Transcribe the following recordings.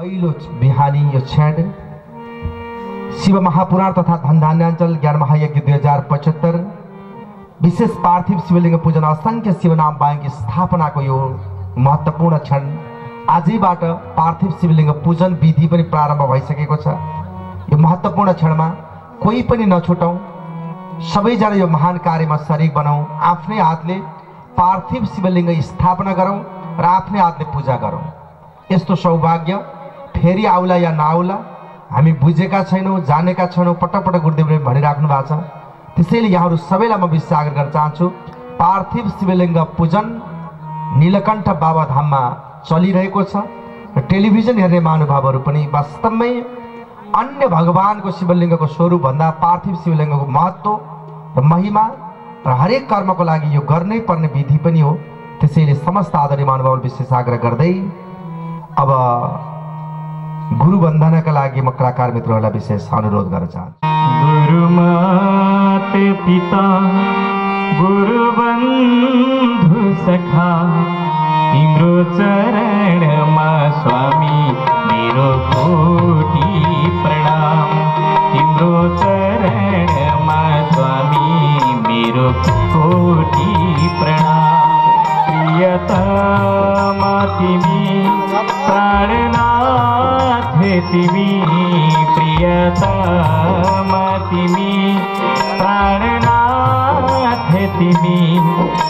पहिलो बिहानी यो क्षण। शिव महापुराण तथा धनधान्याञ्चल ज्ञान महायज्ञ दुई हजार पचहत्तर। विशेष पार्थिव शिवलिङ्ग पूजन असङ्ख्य शिवनाम बाङ्की स्थापनाको यो महत्त्वपूर्ण क्षण। आजैबाट पार्थिव शिवलिङ्ग पूजन विधि पनि प्रारम्भ भइसकेको छ। यो महत्त्वपूर्ण क्षणमा कोही पनि नछुटौँ। सबैजना यो महान कार्यमा सरिक बनाऊ आफ्नै हातले पार्थिव शिवलिङ्ग स्थापना गरौँ र आफ्नै हातले पूजा गरौँ। यस्तो सौभाग्य फेरि आउला या नआउला हामी बुझेका छैनौँ जानेका छैनौँ पटक पटक गुरुदेवले भनिराख्नु भएको छ। त्यसैले यहाँहरू सबैलाई म विशेष आग्रह गर्न चाहन्छु पार्थिव शिवलिङ्ग पूजन नीलकण्ठ बाबा धाममा चलिरहेको छ र टेलिभिजन हेर्ने महानुभावहरू पनि वास्तवमै अन्य भगवानको शिवलिङ्गको स्वरूपभन्दा पार्थिव शिवलिङ्गको महत्त्व र महिमा र हरेक कर्मको लागि यो गर्नै पर्ने विधि पनि हो। त्यसैले समस्त आदरणीय महानुभावहरू विशेष आग्रह गर्दै अब गुरु वन्दनाका लागि म कलाकार मित्रहरूलाई विशेष अनुरोध गर्न चाहन्छु। गुरु मात पिता गुरु बन्धु सखा तिम्रो चरणमा स्वामी मेरो कोटि प्रणाम। तिम्रो चरणमा स्वामी मेरो कोटि प्रणाम। प्रियतमा तिमी प्राणनाथ तिमी प्रियतमा तिमी प्राणनाथ तिमी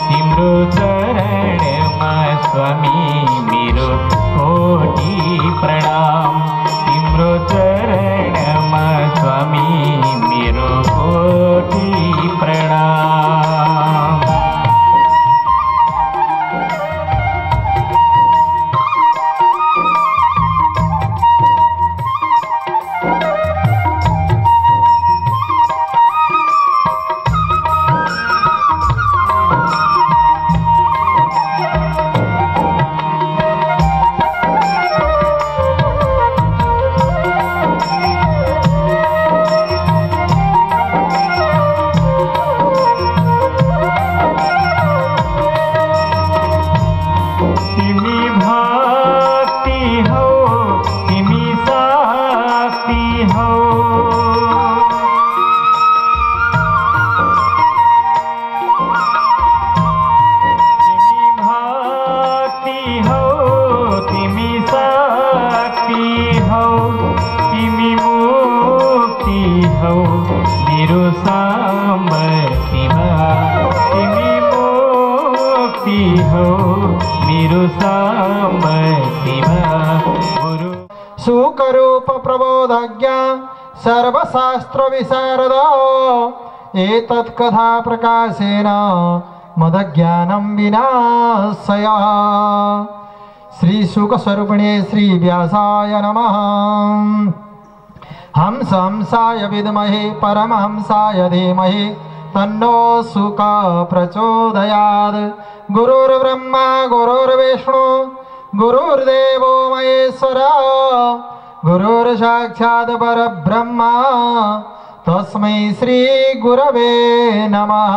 तिम्रो चरणमा स्वामी मेरो कोटि प्रणाम तिम्रो चरणमा स्वामी मेरो कोटि एतत् कथा प्रकाशेन मदज्ञानं विनाशय। श्रीसुखस्वरूपिणे श्रीव्यासाय नमः। हंस हंसाय विद्महे परमहंसाय धीमहि तन्नो सुख प्रचोदयात्। गुरुर्ब्रह्मा गुरुर्विष्णु गुरुर्देवो महेश्वर गुरुर्साक्षात् परब्रह्मा। तस्मै श्रीगुरवे नमः।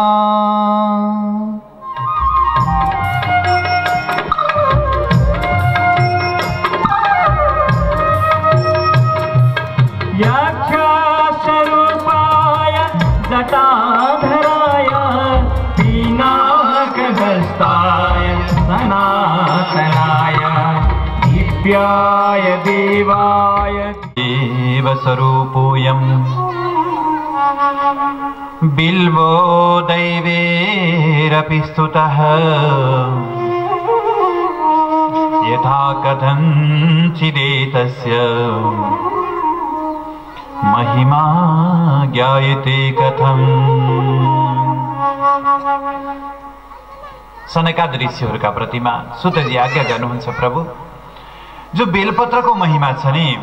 याख्यास्वरूपाय जटाधराय पीनाकहस्ताय सनातनाय दिव्याय देवाय। देवस्वरूपोऽयम् बिल्वो दैवेरपि स्तुतः। यथा कथञ्चिदेतस्य। महिमा ज्ञायते कथम्। सनकाद ऋषिहरूका प्रतिमा सुतजी आज्ञा गर्नुहुन्छ प्रभु। जो बेलपत्रको महिमा छ नि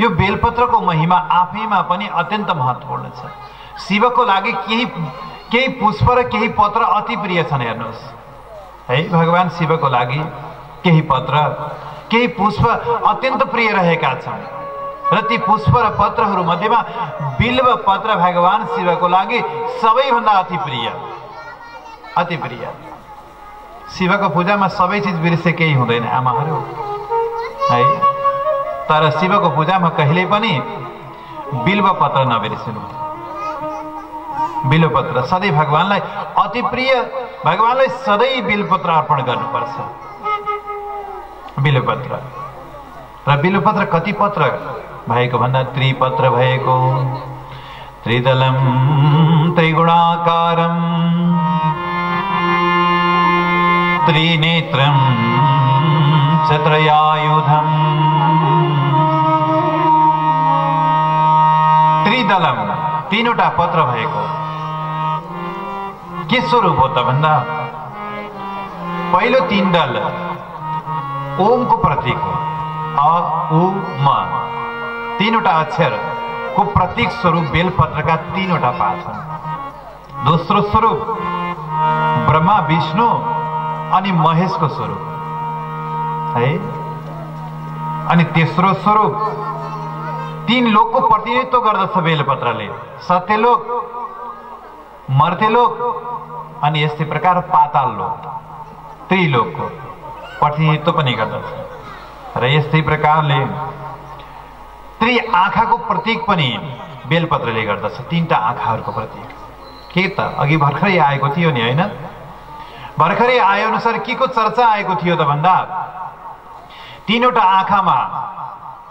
यो बेलपत्रको महिमा आफैमा पनि अत्यन्त महत्त्वपूर्ण छ। शिवको लागि केही केही पुष्प र केही पत्र अति प्रिय छन् हेर्नुहोस्। है भगवान् शिवको लागि केही पत्र केही पुष्प अत्यन्त प्रिय रहेका छन्। र ती पुष्प र पत्रहरू मध्येमा बिल्व पत्र भगवान् शिवको लागि सबैभन्दा अति प्रिय। अति प्रिय। शिवको पूजामा सबै चिज बिर्से केही हुँदैन आमाहरू। है। तर शिवको पूजामा कहिले पनि बिल्व पत्र नबिर्सिनु। बिल्वपत्र सधैँ भगवान्लाई अति प्रिय भगवान्लाई सधैँ बिलपत्र अर्पण गर्नुपर्छ। बिल्वपत्र। र बिल्वपत्र कति पत्र? भएको भन्दा त्रिपत्र भएको। त्रिदलं त्रिगुणाकारम् त्रिनेत्रं च त्रयायुधम् त्रिदलम तिनवटा पत्र भएको। के स्वरूप हो त भन्दा? पहिलो तिन दल ओमको प्रतीक हो अ उ म। तिनवटा अक्षरको प्रतीक स्वरूप बेलपत्रका तिनवटा पात हुन् दोस्रो स्वरूप ब्रह्मा विष्णु अनि महेशको स्वरूप। है? अनि तेस्रो स्वरूप तीन लोकको प्रतिनिधित्व गर्दछ बेलपत्रले। सत्यलोक मर्त्यलोक अनि यस्तै प्रकार पाताल लोक त्रिलोकको प्रतिनिधित्व पनि गर्दछ। र यस्तै प्रकारले त्रि आँखाको प्रतीक पनि बेलपत्रले गर्दछ। तिनवटा आँखाहरूको प्रतीक। के त? अघि भर्खरै आएको थियो नि होइन? भर्खरै आए अनुसार के को चर्चा आएको थियो त भन्दा तिनवटा आँखामा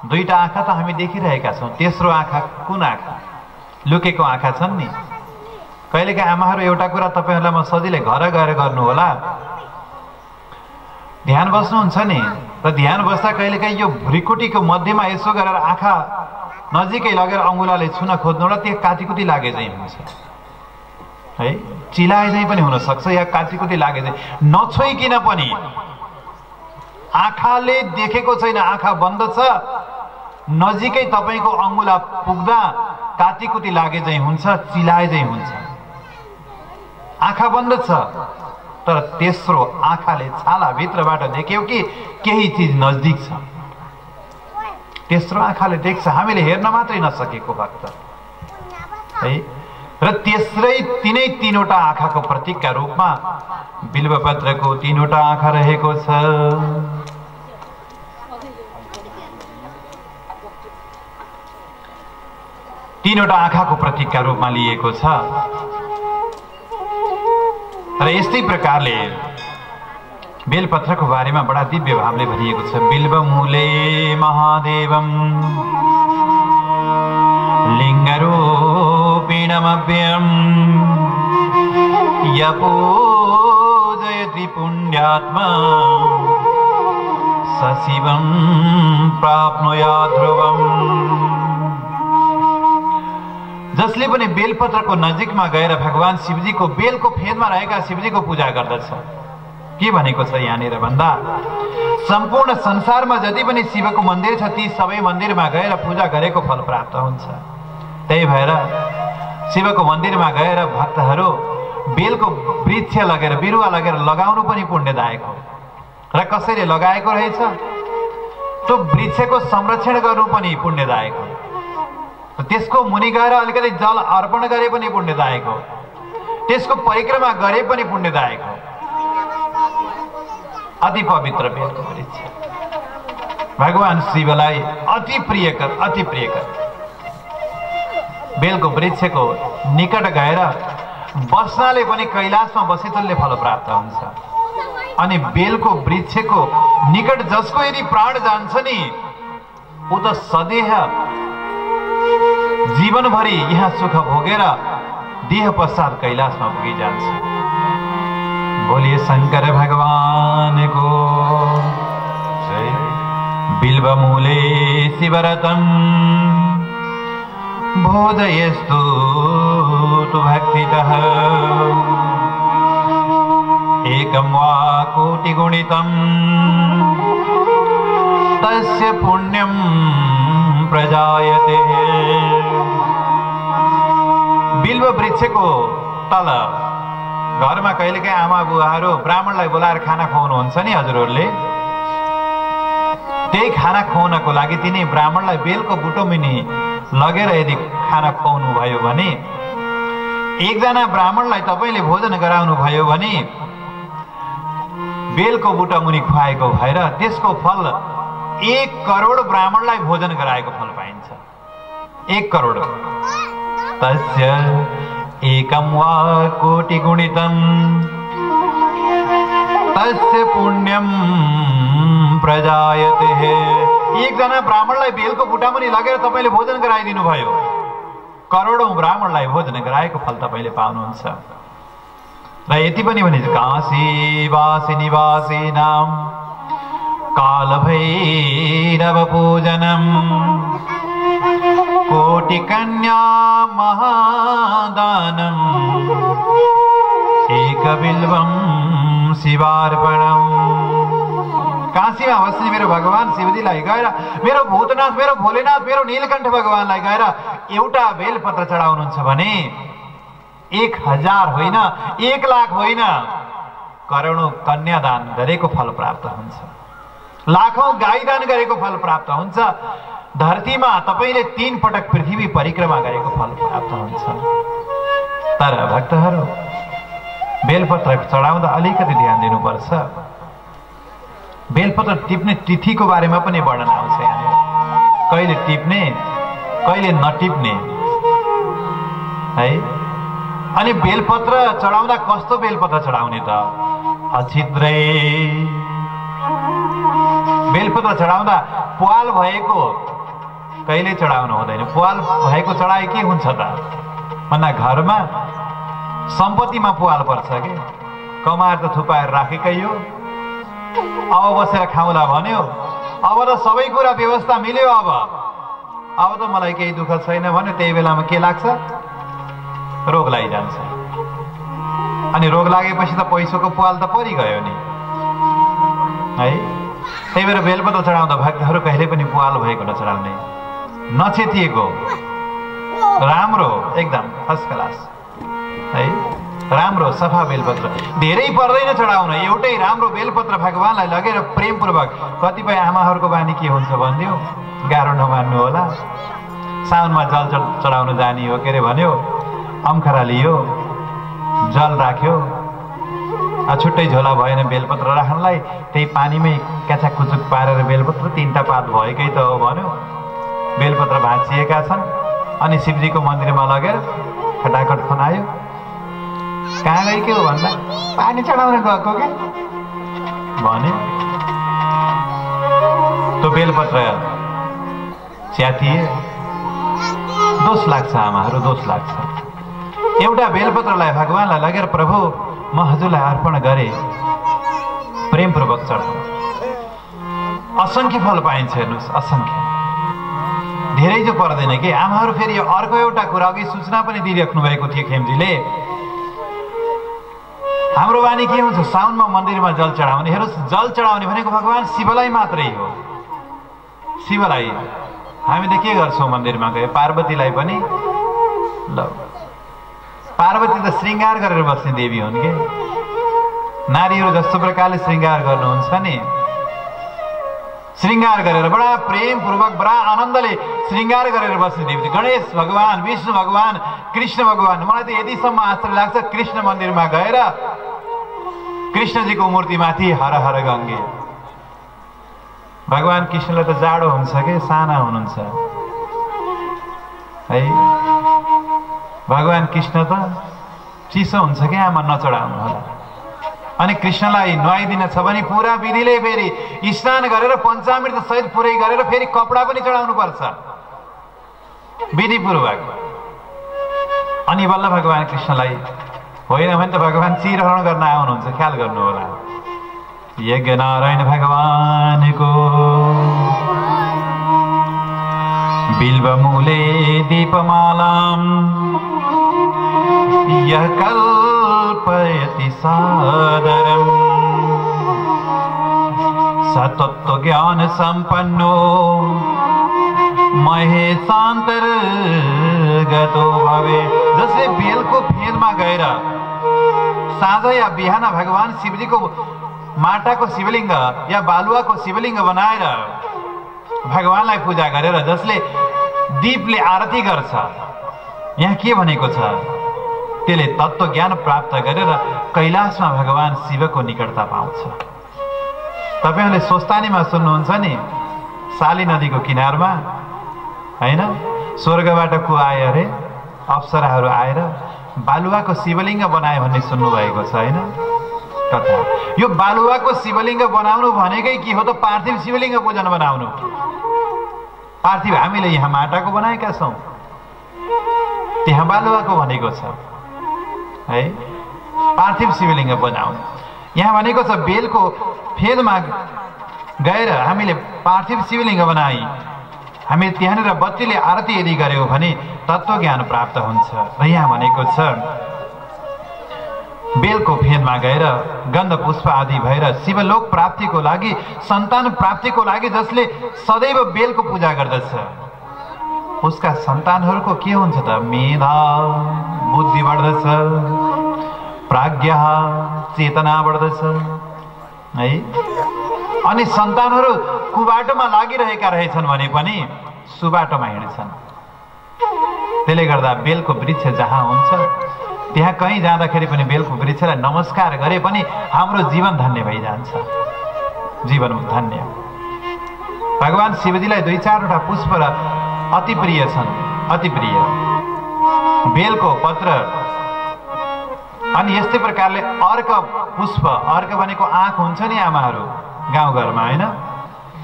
दुईटा आँखा त हामी देखिरहेका छौँ। तेस्रो आँखा कुन आँखा? लुकेको आँखा छन् नि। कहिलेका आमाहरू एउटा कुरा तपाईँहरूलाई म सजिलै घर गएर गर्नुहोला। ध्यान बस्नुहुन्छ नि। र ध्यान बस्दा कहिलेकाहीँ यो भ्रिकुटीको मध्यमा यसो गरेर आँखा नजिकै लगेर अङ्गुलाले छुन खोज्नु र त्यो काटीकुटी लागे चाहिँ हुन्छ। है? चिलाए चाहिँ पनि हुनसक्छ या काटीकुटी लागे चाहिँ नछोइकन पनि। आँखाले देखेको छैन आँखा बन्द छ। नजिकै तपाईँको अङ्गुला पुग्दा काटीकुटी लागे चाहिँ हुन्छ चिलाए हुन्छ। आँखा बन्द छ तर तेस्रो आँखाले छाला भित्रबाट देख्यो कि केही चिज नजदिक छ। तेस्रो आँखाले देख्छ हामीले हेर्न मात्रै नसकेको भक्त। है? र तेस्रै तिनै तिनवटा आँखाको प्रतीकका रूपमा बिल्वपत्रको तिनवटा आँखा रहेको छ। तिनवटा आँखाको प्रतीकका रूपमा लिएको छ। र यस्तै प्रकारले बेलपत्रको बारेमा बडा दिव्य भावले भनिएको छ बिल्व मूले महादेवम लिङ्गरूपिणमभ्यम यपूजयति पुण्यात्मा स शिवं प्राप्नुया ध्रुवम् जसले पनि बेलपत्रको नजिकमा गएर भगवान शिवजीको बेलको फेदमा रहेका शिवजीको पूजा गर्दछ। के भनेको छ यहाँनिर भन्दा सम्पूर्ण संसारमा जति पनि शिवको मन्दिर छ ती सबै मन्दिरमा गएर पूजा गरेको फल प्राप्त हुन्छ। त्यही भएर शिवको मन्दिरमा गएर भक्तहरू बेलको वृक्ष लगेर बिरुवा लगेर लगाउनु पनि पुण्यदायक हो। र कसैले लगाएको रहेछ त्यो वृक्षको संरक्षण गर्नु पनि पुण्यदायक हो। त्यसको मुनि गएर अलिकति जल अर्पण गरे पनि पुण्यदायक हो। त्यसको परिक्रमा गरे पनि पुण्यदायक हो। अति पवित्र बेलको वृक्ष भगवान शिवलाई अति प्रियकर अति प्रियकर बेलको वृक्षको निकट गएर बस्नाले पनि कैलाशमा बसेतुल्य फल प्राप्त हुन्छ। अनि बेलको वृक्षको निकट जसको यदि प्राण जान्छ नि ऊ त सदेह जीवनभरि यहाँ सुख भोगेर देह पश्चात कैलाशमा पुगिजान्छ बोलिए शङ्कर भगवानको, जय। बिल्वमूले शिवरतं भोजयस्तु तु भक्तितः। एकं वा कोटिगुणितं। तस्य पुण्यं प्रजायते। बिल्व वृक्षको तल। घरमा कहिलेकाहीँ आमा बुवाहरू ब्राह्मणलाई बोलाएर खाना खुवाउनुहुन्छ नि हजुरहरूले? त्यही खाना खुवाउनको लागि तिनी ब्राह्मणलाई बेलको बुटो मुनि लगेर यदि खाना खुवाउनु भयो भने एकजना ब्राह्मणलाई तपाईँले भोजन गराउनु भयो भने बेलको बुटा मुनि खुवाएको भएर त्यसको फल एक करोड ब्राह्मणलाई भोजन गराएको फल पाइन्छ। एक करोड। तस्य एकम वा कोटि गुणितम तस्य पुण्यम प्रजायते। एकजना ब्राह्मणलाई बेलको बुटामुनि लगेर तपाईँले भोजन गराइदिनु भयो करोडौँ ब्राह्मणलाई भोजन गराएको फल तपाईँले पाउनुहुन्छ। र यति पनि भने काशी वासी निवासी नाम। काल भैरव पूजनम कोटि कन्या महादानम एक बिल्वम शिवार्पणम। काशीमा बस्ने मेरो भगवान शिवजीलाई गएर मेरो भूतनाथ मेरो भोलेनाथ मेरो नीलकण्ठ भगवानलाई गएर एउटा बेलपत्र चढाउनुहुन्छ भने एक हजार होइन एक लाख होइन। करोडौँ कन्यादान गरेको फल प्राप्त हुन्छ। लाखौँ गाईदान गरेको फल प्राप्त हुन्छ। धरतीमा तपाईँले तीन पटक पृथ्वी परिक्रमा गरेको फल प्राप्त हुन्छ। तर भक्तहरू बेलपत्र चढाउँदा अलिकति ध्यान दिनुपर्छ। बेलपत्र टिप्ने तिथिको बारेमा पनि वर्णन आउँछ यहाँनिर। कहिले टिप्ने कहिले नटिप्ने। है? अनि बेलपत्र चढाउँदा कस्तो बेलपत्र चढाउने त? अछिद्रै बेलपत्र चढाउँदा पुवाल भएको कहिले चढाउनु हुँदैन। पुवाल भएको चढाए के हुन्छ त? भन्दा घरमा सम्पत्तिमा पुवाल पर्छ कि? कमाएर त थुपाएर राखेकै हो। अब बसेर खाउँला भन्यो। अब त सबै कुरा व्यवस्था मिल्यो अब। अब त मलाई केही दुःख छैन भन्यो। त्यही बेलामा के लाग्छ? रोग लागिजान्छ। अनि रोग लागेपछि त पैसाको पाल त परिगयो नि। है? त्यही भएर बेलपत्र चढाउँदा भक्तहरू कहिले पनि पाल भएको नचढाउने। नछेतिएको राम्रो एकदम फर्स्ट क्लास है राम्रो सफा बेलपत्र। धेरै पर्दैन चढाउन एउटै राम्रो बेलपत्र भगवान्लाई लगेर प्रेमपूर्वक। कतिपय आमाहरूको बानी के हुन्छ भनिदियो? गाह्रो नमान्नु होला। साउनमा जल चढ- चढाउन जाने हो के अरे भन्यो? अम्खरा लियो जल राख्यो। छुट्टै झोला भएन बेलपत्र राख्नलाई त्यही पानीमै क्याचाक कुचुक पारेर बेलपत्र तिनवटा पात भएकै त हो भन्यो। बेलपत्र भाँचिएका छन् अनि शिवजीको मन्दिरमा लगेर खटाखट खनायो। कहाँ के हो भन्दा पानी चढाउन गएको के? भने त्यो बेलपत्र च्यातिए। दोष लाग्छ आमाहरू दोष लाग्छ। एउटा बेलपत्रलाई भगवान्लाई लगेर प्रभु म हजुरलाई अर्पण गरे प्रेमपूर्वक चढाउ असङ्ख्य फल पाइन्छ हेर्नुहोस् असङ्ख्य। धेरै जो पर्दैन कि? आमाहरू फेरि यो अर्को एउटा कुरा अघि सूचना पनि दिइराख्नु भएको थियो खेमजीले। हाम्रो बानी के हुन्छ? साउनमा मन्दिरमा जल चढाउने। हेर्नुहोस् जल चढाउने भनेको भगवान् शिवलाई मात्रै हो। शिवलाई हामीले के गर्छौँ मन्दिरमा गए? पार्वतीलाई पनि ल। पार्वती त श्रृङ्गार गरेर बस्ने देवी हुन् कि? नारीहरू जस्तो प्रकारले श्रृङ्गार गर्नुहुन्छ नि। श्रृङ्गार गरेर बडा प्रेमपूर्वक बडा आनन्दले श्रृङ्गार गरेर बस्ने देवी। गणेश भगवान् विष्णु भगवान् कृष्ण भगवान्। मलाई त यतिसम्म आश्चर्य लाग्छ कृष्ण मन्दिरमा गएर कृष्णजीको मूर्तिमाथि हर हर गङ्गे। भगवान् कृष्णलाई त जाडो हुन्छ कि? साना हुनुहुन्छ। है? भगवान् कृष्ण त चिसो हुन्छ कि आमा नचढाउनु होला। अनि कृष्णलाई नुहाइदिन छ भने पुरा विधिले फेरि स्नान गरेर पञ्चामृत सहित पुरै गरेर फेरि कपडा पनि चढाउनु पर्छ। विधिपूर्वक अनि बल्ल भगवान् कृष्णलाई होइन भने त भगवान् चिरहरण गर्न आउनुहुन्छ ख्याल गर्नु होला। यज्ञ नारायण भगवानको बिल्वमूले दीपमालाम् यः कल्पयति सादरम्। स तत्त्वज्ञान सम्पन्नो महेशान्तर्गतो भवे। जसले बेलको फेदमा गएर साँझ या बिहान भगवान् शिवजीको माटाको शिवलिङ्ग या बालुवाको शिवलिङ्ग बनाएर भगवान्लाई पूजा गरेर जसले दीपले आरती गर्छ। यहाँ के भनेको छ? त्यसले तत्त्व ज्ञान प्राप्त गरेर कैलाशमा भगवान् शिवको निकटता पाउँछ। तपाईँहरूले स्वस्थानीमा सुन्नुहुन्छ नि साली नदीको किनारमा होइन? स्वर्गबाट को आयो अरे अप्सराहरू आएर बालुवाको शिवलिङ्ग बनायो भन्ने सुन्नुभएको छ होइन? कथा यो बालुवाको शिवलिङ्ग बनाउनु भनेकै के हो त? पार्थिव शिवलिङ्ग पूजन बनाउनु। पार्थिव हामीले यहाँ माटाको बनाएका छौँ। त्यहाँ बालुवाको भनेको छ। है? पार्थिव शिवलिङ्ग बनाउनु यहाँ भनेको छ बेलको फेदमा गएर हामीले पार्थिव शिवलिङ्ग बनाई। हामी त्यहाँनिर बत्तीले आरती यदि गऱ्यौँ भने तत्त्वज्ञान प्राप्त हुन्छ। र यहाँ भनेको छ बेलको फेदमा गएर गन्ध पुष्प आदि भएर शिवलोक प्राप्तिको लागि सन्तान प्राप्तिको लागि जसले सदैव बेलको पूजा गर्दछ। उसका सन्तानहरूको के हुन्छ त? मेधा बुद्धि बढ्दछ प्राज्ञा चेतना बढ्दछ है? अनि सन्तानहरू कुबाटोमा लागिरहेका रहेछन् भने पनि सुबाटोमा हिँड्छन्। त्यसले गर्दा बेलको वृक्ष जहाँ हुन्छ त्यहाँ कहीँ जाँदाखेरि पनि बेलको वृक्षलाई नमस्कार गरे पनि हाम्रो जीवन धन्य भइजान्छ। जीवन धन्य। भगवान् शिवजीलाई दुई चारवटा पुष्प र अति प्रिय छन् अति प्रिय। बेलको पत्र अनि यस्तै प्रकारले अर्क पुष्प अर्क भनेको आँख हुन्छ नि आमाहरू गाउँघरमा होइन?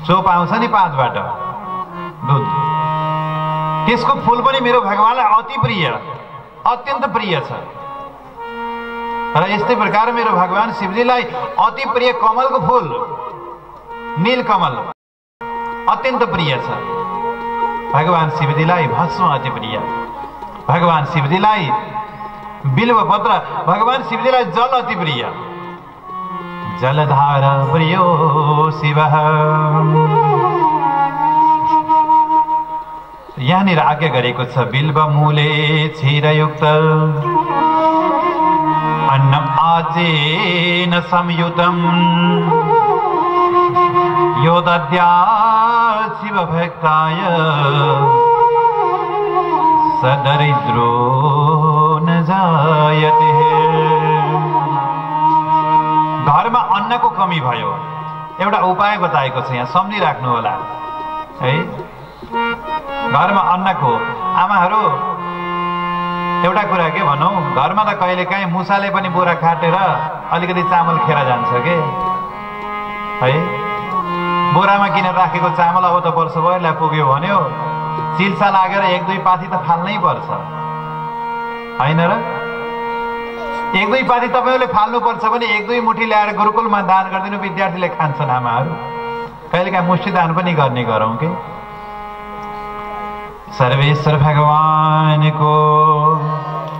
चोप आउँछ नि पाँचबाट। दुध। त्यसको फुल पनि मेरो भगवान्लाई अति प्रिय अत्यन्त प्रिय छ। र यस्तै प्रकार मेरो भगवान् शिवजीलाई अति प्रिय कमलको फुल नील कमल अत्यन्त प्रिय छ। भगवान् शिवजीलाई भस्म अति प्रिय। भगवान् शिवजीलाई बिल्व पत्र भगवान् शिवजीलाई जल अति प्रिय। जलधार प्रियो शिव। यहाँनिर आज्ञा गरेको छ बिल्व मूले क्षीरयुक्त। अन्नम आजेन संयुतम्। यो दद्या शिवभक्ताय सदरिद्रो न जायते। घरमा अन्नको कमी भयो। एउटा उपाय बताएको छ यहाँ सम्झिराख्नु होला। है? घरमा अन्नको आमाहरू एउटा कुरा के भनौँ घरमा त कहिले काहीँ मुसाले पनि बोरा काटेर अलिकति चामल खेर जान्छ के? है? बोरामा किन राखेको चामल अब त वर्षभरिलाई पुग्यो भन्यो। चिल्सा लागेर एक दुई पाथी त फाल्नै पर्छ। होइन र? एक दुई पाथी तपाईँहरूले फाल्नुपर्छ भने एक दुई मुठी ल्याएर गुरुकुलमा दान गरिदिनु विद्यार्थीले खान्छन् आमाहरू। कहिले काहीँ मुष्टि दान पनि गर्ने गरौँ कि? सर्वेश्वर भगवानको।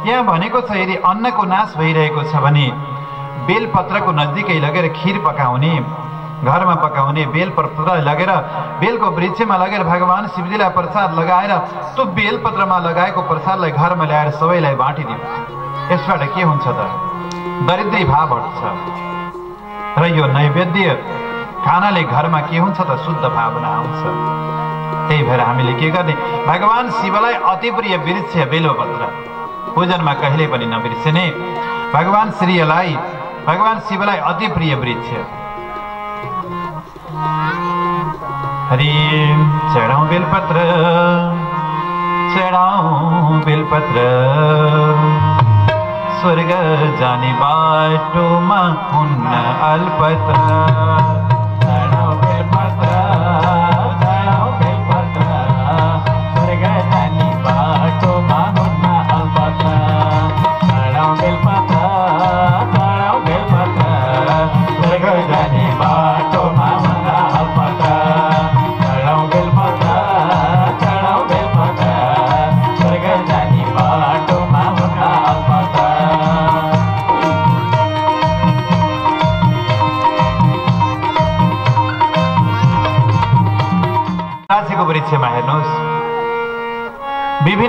यहाँ भनेको छ यदि अन्नको नाश भइरहेको छ भने बेलपत्रको नजिकै लगेर खिर पकाउने। घरमा पकाउने बेलपत्रलाई लगेर बेलको वृक्षमा लगेर भगवान् शिवजीलाई प्रसाद लगाएर त्यो बेलपत्रमा लगाएको प्रसादलाई घरमा ल्याएर सबैलाई बाँटिदियो यसबाट के हुन्छ त? दरिद्री भाव हट्छ र यो नैवेद्य खानाले घरमा के हुन्छ त शुद्ध भावना आउँछ। त्यही भएर हामीले के गर्ने? भगवान् शिवलाई अति प्रिय वृक्ष बेलोपत्र पूजनमा कहिले पनि नबिर्सिने। भगवान् श्रीलाई भगवान् शिवलाई अति प्रिय वृक्ष। हरि चढाउँ बेलपत्र चढाउँ बेलपत्र। स्वर्ग जाने हुन्न अल्पत्र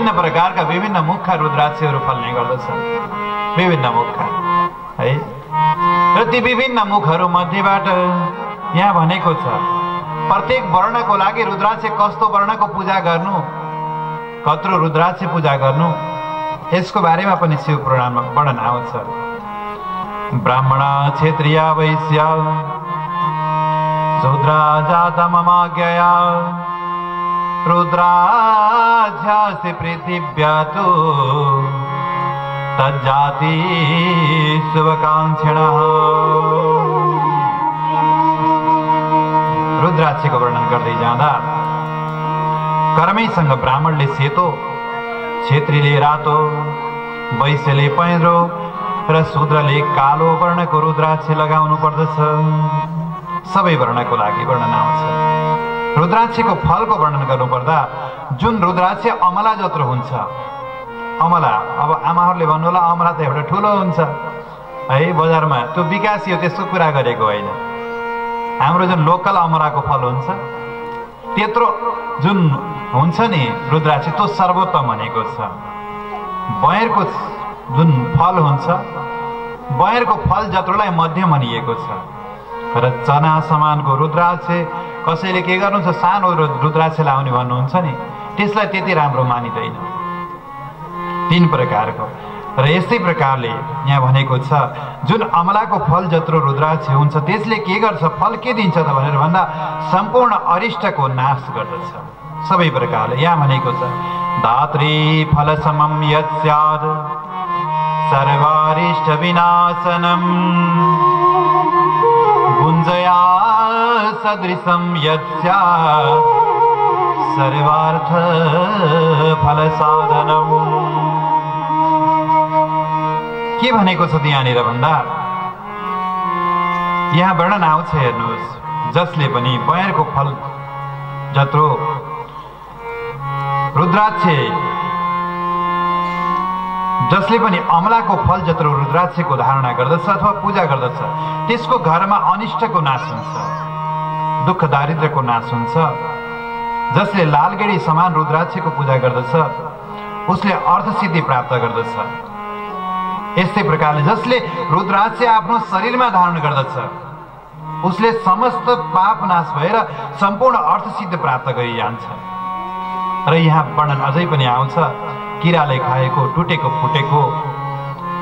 विभिन्न प्रकारका विभिन्न मुखका रुद्राक्षहरू फल्ने गर्दछन् विभिन्न मुखका है र ती विभिन्न मुखहरू मध्येबाट यहाँ भनेको छ प्रत्येक वर्णको लागि रुद्राक्ष कस्तो वर्णको पूजा गर्नु कत्रो रुद्राक्ष पूजा गर्नु यसको बारेमा पनि शिव पुराणमा वर्णन आउँछ ब्राह्मण क्षेत्रीय वैश्य शूद्रा जाता ममाज्ञया रुद्राध्यासि पृथिव्या तु तज्जाति शुभकाङ्क्षिणः रुद्राक्षको वर्णन गर्दै जाँदा कर्मैसँग ब्राह्मणले सेतो छेत्रीले रातो वैश्यले पहेँलो र शूद्रले कालो वर्णको रुद्राक्ष लगाउनु पर्दछ। सबै वर्णको लागि वर्णन आउँछ रुद्राक्षको फलको वर्णन गर्नुपर्दा जुन रुद्राक्ष अमला जत्रो हुन्छ अमला अब आमाहरूले भन्नु होला अमला त एउटा ठुलो हुन्छ। है बजारमा त्यो विकासी हो त्यसको कुरा गरेको होइन। हाम्रो जुन लोकल अमराको फल हुन्छ त्यत्रो जुन हुन्छ नि रुद्राक्ष त्यो सर्वोत्तम भनेको छ। बयरको जुन फल हुन्छ बयरको फल जत्रोलाई मध्यम भनिएको छ। र चना समानको रुद्राक्ष कसैले के गर्नुहुन्छ? सानो रुद्राक्ष लाउने भन्नुहुन्छ नि। त्यसलाई त्यति राम्रो मानिँदैन। तिन प्रकारको। र यस्तै प्रकारले यहाँ भनेको छ जुन अमलाको फल जत्रो रुद्राक्ष हुन्छ त्यसले के गर्छ? फल के दिन्छ त भनेर भन्दा सम्पूर्ण अरिष्टको नाश गर्दछ। सबै प्रकारले। यहाँ भनेको छ धात्री फल समम सर्वारिष्ट विनाशनम गुञ्जया सदृशं यत् सर्वार्थ फलसाधनम् के भनेको छ यहाँनिर भन्दा? यहाँ वर्णन आउँछ हेर्नुहोस्। जसले पनि बयरको फल जत्रो रुद्राक्ष। जसले पनि अमलाको फल जत्रो रुद्राक्षको धारणा गर्दछ अथवा पूजा गर्दछ त्यसको घरमा अनिष्टको नाश हुन्छ। दुःख दारिद्र्यको नाश हुन्छ। जसले लालगेडी समान रुद्राक्षको पूजा गर्दछ उसले अर्थसिद्धि प्राप्त गर्दछ। यस्तै प्रकारले जसले रुद्राक्ष आफ्नो शरीरमा धारण गर्दछ उसले समस्त पाप नाश भएर सम्पूर्ण अर्थसिद्ध प्राप्त गरिजान्छ। र यहाँ वर्णन अझै पनि आउँछ किराले खाएको टुटेको फुटेको।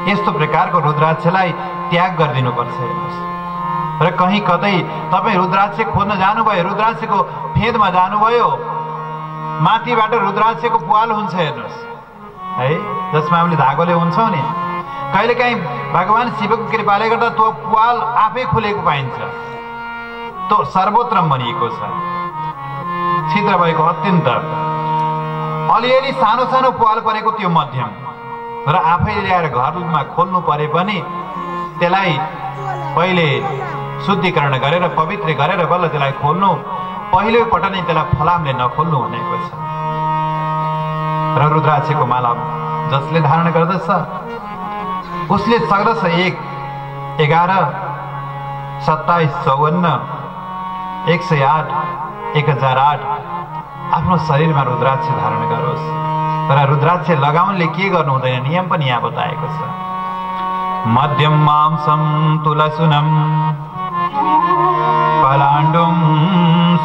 यस्तो प्रकारको रुद्राक्षलाई त्याग गरिदिनुपर्छ हेर्नुहोस्। र कहीँ कतै तपाईँ रुद्राक्ष खोज्न जानुभयो रुद्राक्षको फेदमा जानुभयो माथिबाट रुद्राक्षको पुवाल हुन्छ हेर्नुहोस् है जसमा हामीले धागोले हुन्छौँ नि कहिलेकाहीँ भगवान् शिवको कृपाले गर्दा त्यो पुवाल आफै खुलेको पाइन्छ त्यो सर्वोत्तम भनिएको छ छिद्र भएको अत्यन्त अलिअलि सानो सानो पुवाल परेको त्यो मध्यम र आफैले ल्याएर घरमा खोल्नु परे पनि त्यसलाई पहिले शुद्धिकरण गरेर पवित्र गरेर बल्ल त्यसलाई खोल्नु पहिलो पटक नै त्यसलाई फलामले नखोल्नु भनेको छ। र रुद्राक्षको माला जसले धारण गर्दछ उसले सक्दछ एक एघार सत्ताइस चौवन्न एक सय आठ एक हजार आठ। आफ्नो शरीरमा रुद्राक्ष धारण गरोस्। तर रुद्राक्ष लगाउनले के गर्नु हुँदैन नियम पनि यहाँ बताएको छ। मध्यम मांसम तुलसुनम। पलाण्डुम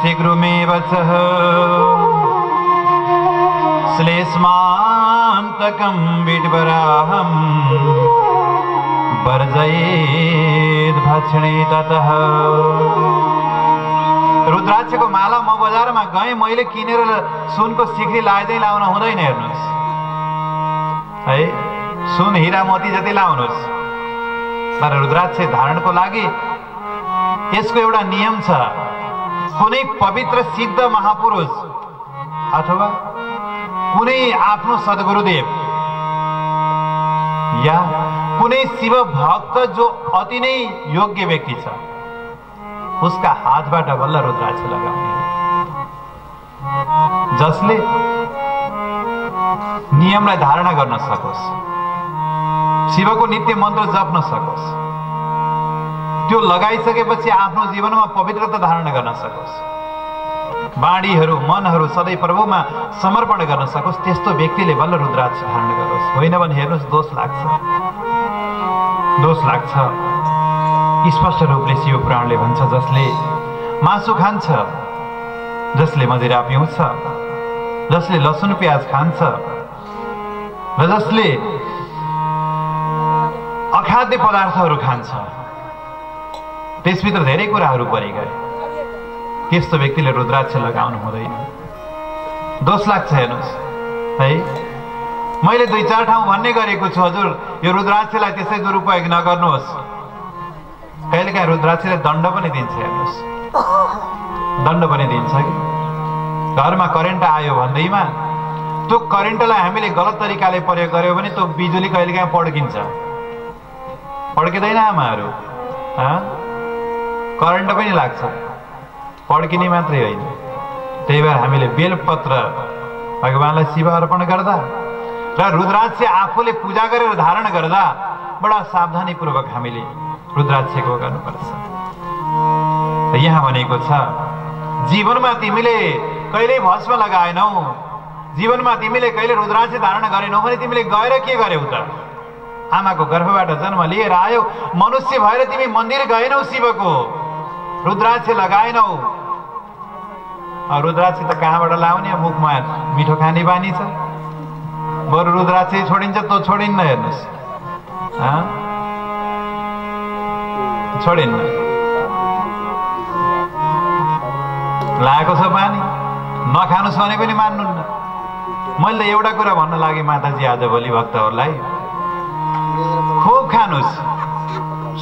शीघ्रमेव श्लेष्मान्तकं विड्बराहं वर्जयेद भक्षणे ततः। रुद्राक्षको माला म बजारमा गएँ मैले किनेर सुनको सिक्री लाइँदै लाउन हुँदैन हेर्नुहोस्। है सुन हिरा मोती जति लाउनुहोस्। तर रुद्राक्ष धारणको लागि यसको एउटा नियम छ। कुनै पवित्र सिद्ध महापुरुष अथवा कुनै आफ्नो सद्गुरुदेव या कुनै शिव भक्त जो अति नै योग्य व्यक्ति छ उसका हातबाट बल्ल रुद्राक्ष लगाउने जसले नियमलाई धारणा गर्न सकोस् शिवको नित्य मन्त्र जप्न सकोस्। त्यो लगाइसकेपछि आफ्नो जीवनमा पवित्रता धारण गर्न सकोस्। बाणीहरू मनहरू सधैँ प्रभुमा समर्पण गर्न सकोस्। त्यस्तो व्यक्तिले बल्ल रुद्राक्ष धारण गरोस्। होइन भने हेर्नुहोस् दोष लाग्छ। दोष लाग्छ। स्पष्ट रूपले शिव पुराणले भन्छ जसले मासु खान्छ जसले मदिरा पिउँछ जसले लसुन प्याज खान्छ र जसले अखाद्य पदार्थहरू खान्छ। त्यसभित्र धेरै कुराहरू परि गए। त्यस्तो व्यक्तिले रुद्राक्ष लगाउनु हुँदैन। दोष लाग्छ हेर्नुहोस्। है? मैले दुई चार ठाउँ भन्ने गरेको छु हजुर। यो रुद्राक्षलाई त्यसै दुरुपयोग नगर्नुहोस्। कहिलेकाहीँ रुद्राक्षले दण्ड पनि दिन्छ हेर्नुहोस्। दण्ड पनि दिन्छ कि? घरमा करेन्ट आयो भन्दैमा त्यो करेन्टलाई हामीले गलत तरिकाले प्रयोग गर्यो भने त्यो बिजुली कहिलेकाहीँ पड्किन्छ। पड्किँदैन आमाहरू? करेन्ट पनि लाग्छ। पड्किने मात्रै होइन। त्यही भएर हामीले बेलपत्र भगवान्लाई शिव अर्पण गर्दा र रुद्राक्ष आफूले पूजा गरेर धारण गर्दा बडा सावधानीपूर्वक हामीले रुद्राक्षको गर्नुपर्छ। यहाँ भनेको छ जीवनमा तिमीले कहिल्यै भस्म लगाएनौ। जीवनमा तिमीले कहिले रुद्राक्ष धारण गरेनौ भने तिमीले गएर के गर्यौ त? आमाको गर्भबाट जन्म लिएर आयो। मनुष्य भएर तिमी मन्दिर गएनौ शिवको। रुद्राक्ष लगाएनौ। रुद्राक्ष त कहाँबाट लाउने? मुखमा मिठो खाने बानी छ। बरु रुद्राक्ष छोडिन्छ त छोडिन्न हेर्नुहोस्? छोडिन्न। लागेको छ बानी। नखानुहोस् भने पनि मान्नुहुन्न। मैले त एउटा कुरा भन्न लागेँ माताजी आजभोलि भक्तहरूलाई। खुब खानुहोस्।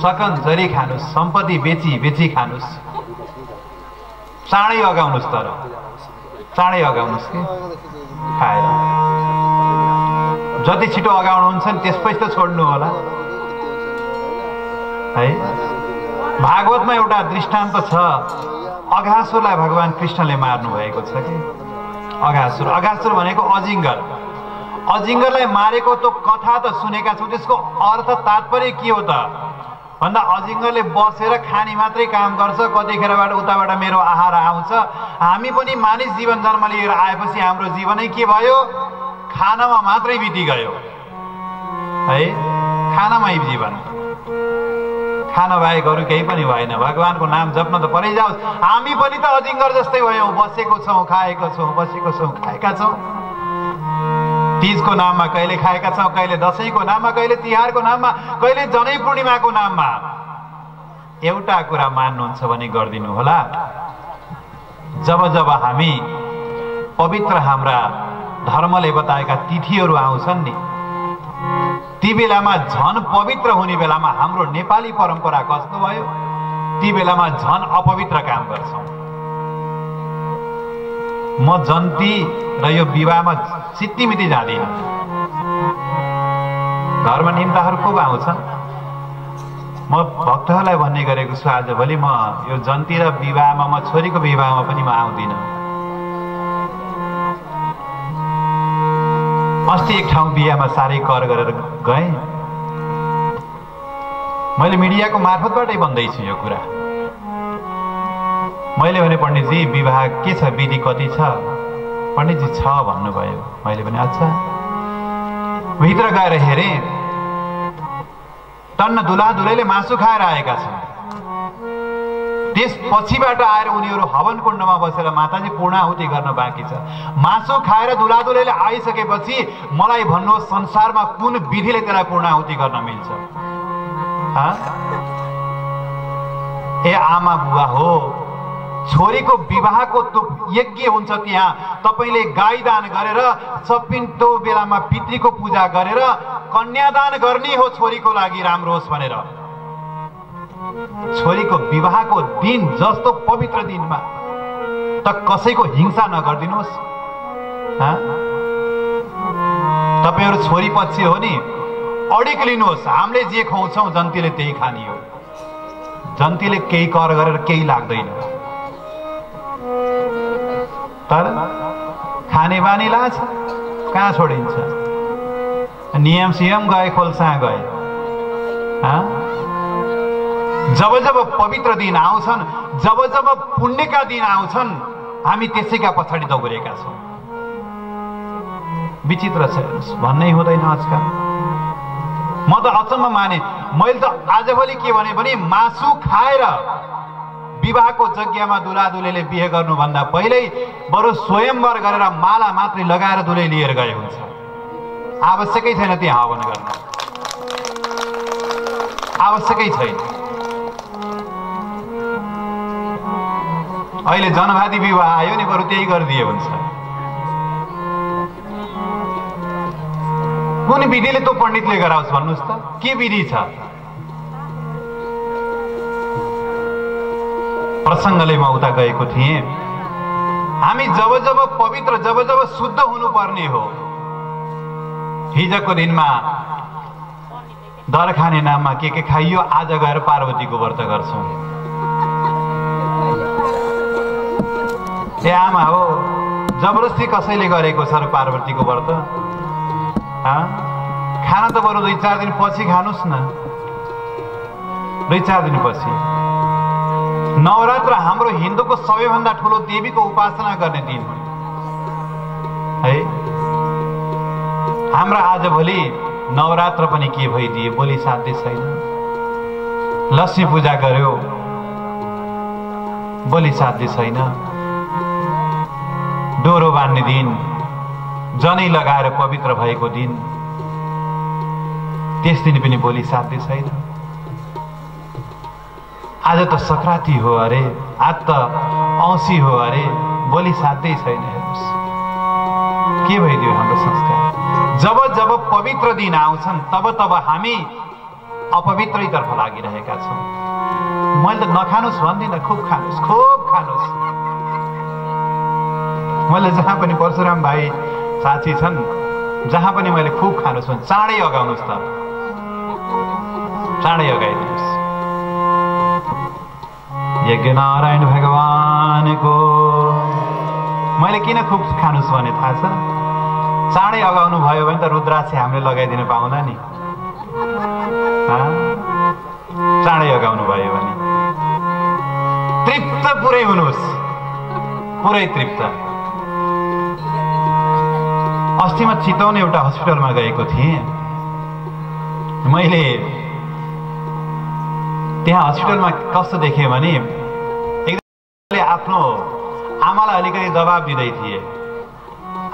सकन जरी खानुहोस् सम्पत्ति बेची बेची खानुहोस् चाँडै अगाउनुहोस् तर। चाँडै अगाउनुहोस् कि? खाएर। जति छिटो अगाउनुहुन्छ नि त्यसपछि त छोड्नु होला। है? भागवतमा एउटा दृष्टान्त छ। अघासुरलाई भगवान् कृष्णले मार्नु भएको छ कि? अघासुर। अघासुर भनेको अजिङ्गर। अजिङ्गरलाई मारेको त्यो कथा त सुनेका छौँ त्यसको अर्थ तात्पर्य के हो त? भन्दा अजिङ्गरले बसेर खाने मात्रै काम गर्छ कतिखेरबाट उताबाट मेरो आहार आउँछ। हामी पनि मानिस जीवन जन्म लिएर आएपछि हाम्रो जीवनै के भयो? खानामा मात्रै बिति गयो। है? खानामै जीवन। खाना बाहेक अरू केही पनि भएन। भगवान्को नाम जप्न त परै जाओस्। हामी पनि त अजिङ्गर जस्तै भयौँ। बसेको छौँ खाएका छौँ बसेको छौँ खाएका छौँ। तिजको नाममा कहिले खाएका छौँ कहिले दसैँको नाममा कहिले तिहारको नाममा कहिले जनै पूर्णिमाको नाममा? एउटा कुरा मान्नुहुन्छ भने गरिदिनु होला। जब जब हामी पवित्र हाम्रा धर्मले बताएका तिथिहरू आउँछन् नि ती बेलामा झन पवित्र हुने बेलामा हाम्रो नेपाली परम्परा कस्तो भयो? ती बेलामा झन अपवित्र काम गर्छौँ। म जन्ती र यो विवाहमा सित्तिमिति जाँदिनँ। घरमा निम्ताहरू खुब आउँछन्? म भक्तहरूलाई भन्ने गरेको छु आजभोलि म यो जन्ती र विवाहमा म छोरीको विवाहमा पनि म आउँदिनँ। अस्ति एक ठाउँ बिहामा साह्रै कर गरेर गएँ। मैले मिडियाको मार्फतबाटै भन्दैछु यो कुरा। मैले भने पण्डितजी विवाह के छ? विधि कति छ? पण्डितजी छ भन्नुभयो। मैले भने अच्छा। भित्र गएर हेरेँ टन्न दुला दुलैले मासु खाएर आएका छन्। त्यस पछिबाट आएर उनीहरू हवन कुण्डमा बसेर माताजी पूर्णाहुति गर्न बाँकी छ। मासु खाएर दुलादुलैले आइसकेपछि मलाई भन्नुहोस् संसारमा कुन विधिले त्यसलाई पूर्णाहुति गर्न मिल्छ? ए आमा बुवा हो छोरीको विवाहको यज्ञ हुन्छ त्यहाँ। तपाईँले गाई दान गरेर सपिन्टो बेलामा पितृको पूजा गरेर कन्यादान गर्ने हो छोरीको लागि राम्रो होस् भनेर। छोरीको विवाहको दिन जस्तो पवित्र दिनमा। त कसैको हिंसा नगरिदिनुहोस्? तपाईँहरू छोरी पछि हो नि अडिक लिनुहोस्। हामीले जे खुवाउँछौँ जन्तीले त्यही खाने हो। जन्तीले केही कर गरेर केही लाग्दैन। तर खाने बानी लाछ कहाँ छोडिन्छ नियम सियम गए खोल्सा गए? जब जब पवित्र दिन आउँछन् जब जब पुण्यका दिन आउँछन् हामी त्यसैका पछाडि दौडिएका छौँ विचित्र छ भन्नै हुँदैन आजकल म त अचम्म माने मैले त आजभोलि के भने मासु खाएर विवाहको जग्गामा दुला दुलेले बिहे गर्नुभन्दा पहिल्यै बरु स्वयंवर गरेर माला मात्रै लगाएर दुलै लिएर गए हुन्छ। आवश्यकै छैन त्यहाँ हवन गर्न। आवश्यकै छैन। अहिले जनवादी विवाह आयो नि बरु त्यही गरिदिए हुन्छ। कुन विधिले त्यो पण्डितले गराओस् भन्नुहोस् त? के विधि छ? प्रसङ्गले म उता गएको थिएँ। हामी जब जब पवित्र जब जब शुद्ध हुनुपर्ने हो। हिजोको दिनमा दर खाने नाममा के के खाइयो आज गएर पार्वतीको व्रत गर्छौँ। ए आमा हो जबरजस्ती कसैले गरेको छ र पार्वतीको व्रत? खाना त बरु दुई चार दिन पछि खानुहोस् न। दुई चार दिन पछि। नवरात्र हाम्रो हिन्दूको सबैभन्दा ठुलो देवीको उपासना गर्ने दिन हो। है? हाम्रो आजभोलि नवरात्र पनि के भइदिए भोलि साध्य छैन। लक्ष्मी पूजा गर्यो भोलि साध्य छैन। डोरो बान्ने दिन जनै लगाएर पवित्र भएको दिन त्यस दिन पनि भोलि साध्य छैन। आज त सङ्क्रान्ति हो अरे। आज त औँसी हो अरे। भोलि साध्यै छैन हेर्नुहोस्। के भइदियो हाम्रो संस्कार? जब जब पवित्र दिन आउँछन् तब तब हामी अपवित्रैतर्फ लागिरहेका छौँ। मैले त नखानुहोस् भन्दिनँ खुब खानुहोस् खुब खानुहोस् मैले जहाँ पनि परशुराम भाइ साथी छन् जहाँ पनि मैले खुब खानुहोस् भने चाँडै अगाउनुहोस् त। चाँडै अगाइदिनुहोस् यज्ञ नारायण भगवानको। मैले किन खुब खानुहोस् भने थाहा छ? चाँडै अगाउनु भयो भने त रुद्राक्षी हामीले लगाइदिन पाउँला नि? चाँडै अगाउनु भयो भने। तृप्त पुरै हुनुहोस् पुरै तृप्त। अस्ति म चितवन एउटा हस्पिटलमा गएको थिएँ। मैले त्यहाँ हस्पिटलमा कस्तो देखेँ भने आफ्नो आमालाई अलिकति दबाब दिँदै थिए।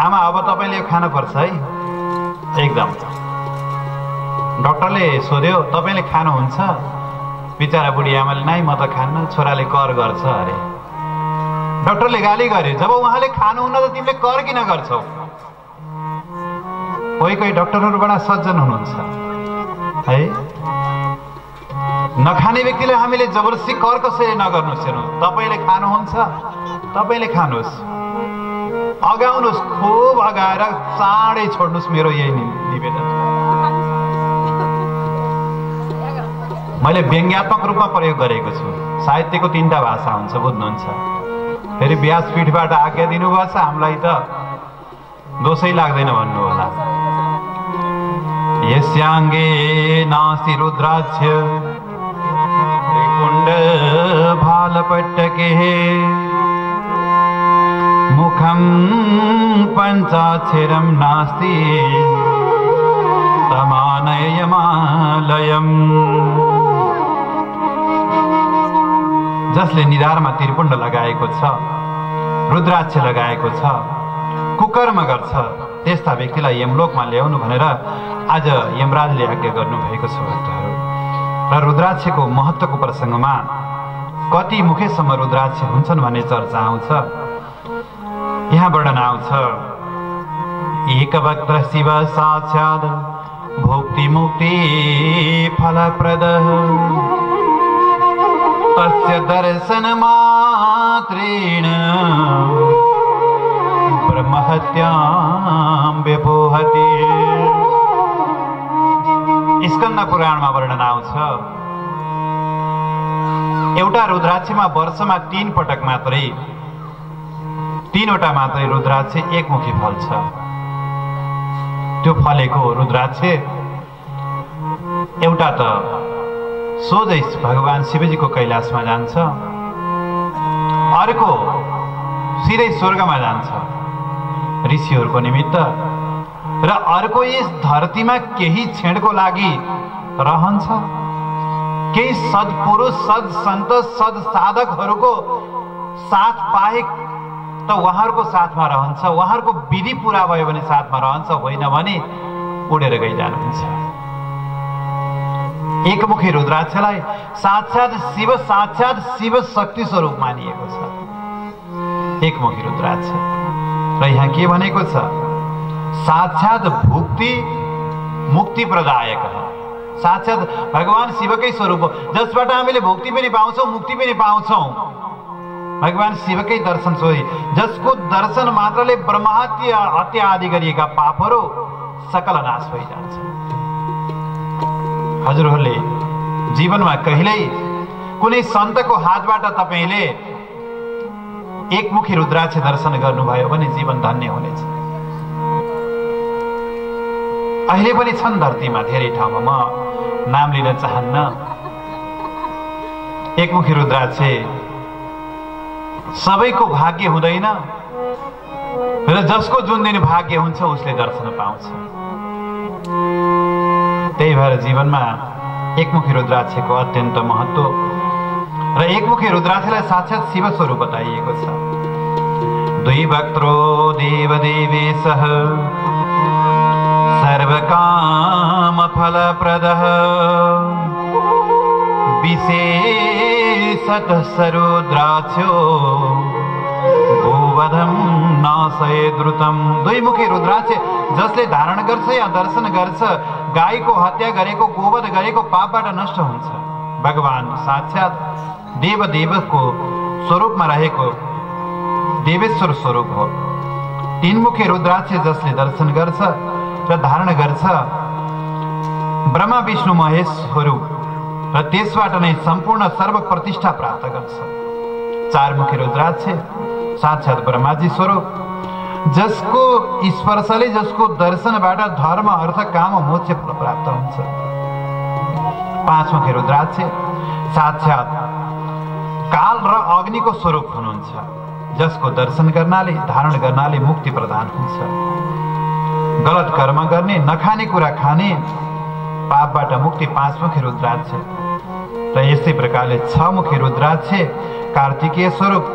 आमा अब तपाईँले खानुपर्छ है। एकदम डक्टरले सोध्यो तपाईँले खानुहुन्छ? बिचरा बुढी आमाले नै म त खान्न। छोराले कर गर्छ अरे। डक्टरले गाली गर्यो जब उहाँले खानुहुन्न त तिमीले कर किन गर्छौ? कोही कोही डक्टरहरू बडा सज्जन हुनुहुन्छ। है? नखाने व्यक्तिलाई हामीले जबरजस्ती कर कसैले नगर्नुहोस् हेर्नु। तपाईँले खानुहुन्छ? तपाईँले खानुहोस्। अगाउनुहोस् खुब अगाएर चाँडै छोड्नुहोस् मेरो यही निवेदन। मैले व्यङ्ग्यात्मक रूपमा प्रयोग गरेको छु। साहित्यको तिनवटा भाषा हुन्छ बुझ्नुहुन्छ। फेरि व्यासपीठबाट आज्ञा दिनुभएको छ हामीलाई त दोषै लाग्दैन भन्नु होला यस्याङ्गे नास्ति रुद्राक्ष। भालपट्टके मुखं पञ्चाक्षरं नास्ति। जसले निधारमा त्रिपुण्ड लगाएको छ रुद्राक्ष लगाएको छ कुकर्म गर्छ त्यस्ता व्यक्तिलाई यमलोकमा ल्याउनु भनेर आज यमराजले आज्ञा गर्नुभएको छ। भक्तहरू र रुद्राक्षको महत्त्वको प्रसङ्गमा कति मुखेसम्म रुद्राक्ष हुन्छन् भन्ने चर्चा आउँछ। यहाँ वर्णन आउँछ एकवक्त शिव साक्षात् भुक्ति मुक्ति फलप्रद। तस्य दर्शन मात्रेण ब्रह्महत्यां व्यपोहति। स्कन्द पुराणमा वर्णन आउँछ एउटा रुद्राक्षमा वर्षमा तीन पटक मात्रै तीनवटा मात्रै रुद्राक्ष एकमुखी फल्छ त्यो फलेको रुद्राक्ष एउटा त सोझै भगवान् शिवजीको कैलाशमा जान्छ अर्को सिधै स्वर्गमा जान्छ ऋषिहरूको निमित्त र अर्को यस धरतीमा केही क्षणको लागि रहन्छ। केही सद्पुरुष सद सन्त सद साधकहरूको साथ पाए त उहाँहरूको साथमा रहन्छ। उहाँहरूको विधि पुरा भयो भने साथमा रहन्छ होइन भने उडेर गइजानुहुन्छ एकमुखी रुद्राक्षलाई साक्षात शिव साक्षात शिव शक्ति स्वरूप मानिएको छ। एकमुखी रुद्राक्ष। र यहाँ के भनेको छ? साक्षात भुक्ति मुक्ति प्रदायक। साक्षात भगवान शिवकै स्वरूप हो जसबाट हामीले भुक्ति पनि पाउँछौँ मुक्ति पनि पाउँछौँ। भगवान शिवकै दर्शन सोही जसको दर्शन मात्रले ब्रह्महत्या हत्या आदि गरिएका पापहरू सकल नाश भइजान्छ। हजुरहरूले जीवनमा कहिल्यै कुनै सन्तको हातबाट तपाईँले एकमुखी रुद्राक्ष दर्शन गर्नुभयो भने जीवन धन्य हुनेछ। अहिले पनि छन् धरतीमा धेरै ठाउँमा म नाम लिन चाहन्न। एकमुखी रुद्राक्ष सबैको भाग्य हुँदैन र जसको जुन दिन भाग्य हुन्छ उसले दर्शन पाउँछ। त्यही भएर जीवनमा एकमुखी रुद्राक्षको अत्यन्त महत्व र एकमुखी रुद्राक्षलाई साक्षात शिव स्वरूप बताइएको छ। दुई वक्त्रो देवदेवे सह सर्वकाम फलप्रदः विशेषत सरुद्राक्षो गोवधम नाशय द्रुतम। दुई मुखी रुद्राक्ष जसले धारण गर्छ या दर्शन गर्छ गाईको हत्या गरेको गोवध गरेको पापबाट नष्ट हुन्छ। भगवान साक्षात देव देवको स्वरूपमा रहेको देवेश्वर स्वरूप हो। तीनमुखी रुद्राक्ष जसले दर्शन गर्छ र धारण गर्छ। ब्रह्मा विष्णु महेश स्वरूप र त्यसबाट नै सम्पूर्ण सर्व प्रतिष्ठा प्राप्त गर्छ। चारमुखी रुद्राक्ष साक्षात ब्रह्माजी स्वरूप जसको स्पर्शले जसको दर्शनबाट धर्म अर्थ काम मोक्ष फल प्राप्त हुन्छ। पाँचमुखी रुद्राक्ष साक्षात काल र अग्निको स्वरूप हुनुहुन्छ जसको दर्शन गर्नाले धारण गर्नाले मुक्ति प्रदान हुन्छ। गलत कर्म गर्ने नखाने कुरा खाने पापबाट मुक्ति पाँचमुखी रुद्राक्ष र यस्तै प्रकारले छ मुखी रुद्राक्ष कार्तिकीय स्वरूप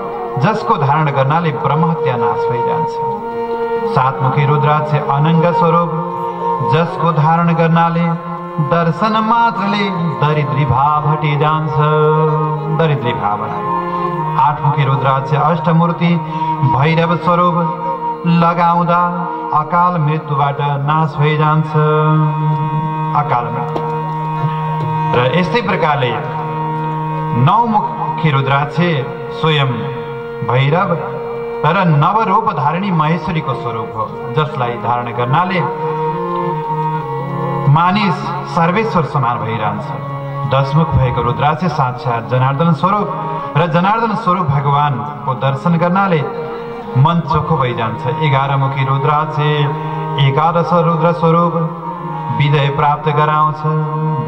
जसको धारण गर्नाले ब्रह्महत्या नाश भइजान्छ सातमुखी रुद्राक्ष अनङ्ग स्वरूप जसको धारण गर्नाले दर्शन मात्रले दरिद्री भाव हटिजान्छ दरिद्री भाव आठमुखी रुद्राक्ष अष्टमूर्ति भैरव स्वरूप लगाउँदा अकाल मृत्युबाट नाश भइजान्छ। अकाल र यस्तै प्रकारले नौमुखी रुद्राक्ष स्वयं भैरव र नवरूप धारिणी महेश्वरीको स्वरूप हो जसलाई धारण गर्नाले मानिस सर्वेश्वर समान भइरहन्छ। दशमुख भएको रुद्राक्ष साक्षात जनार्दन स्वरूप र जनार्दन स्वरूप भगवानको दर्शन गर्नाले मन चोखो भइजान्छ एघार मुखी रुद्राक्ष एकादश रुद्र स्वरूप विजय प्राप्त गराउँछ।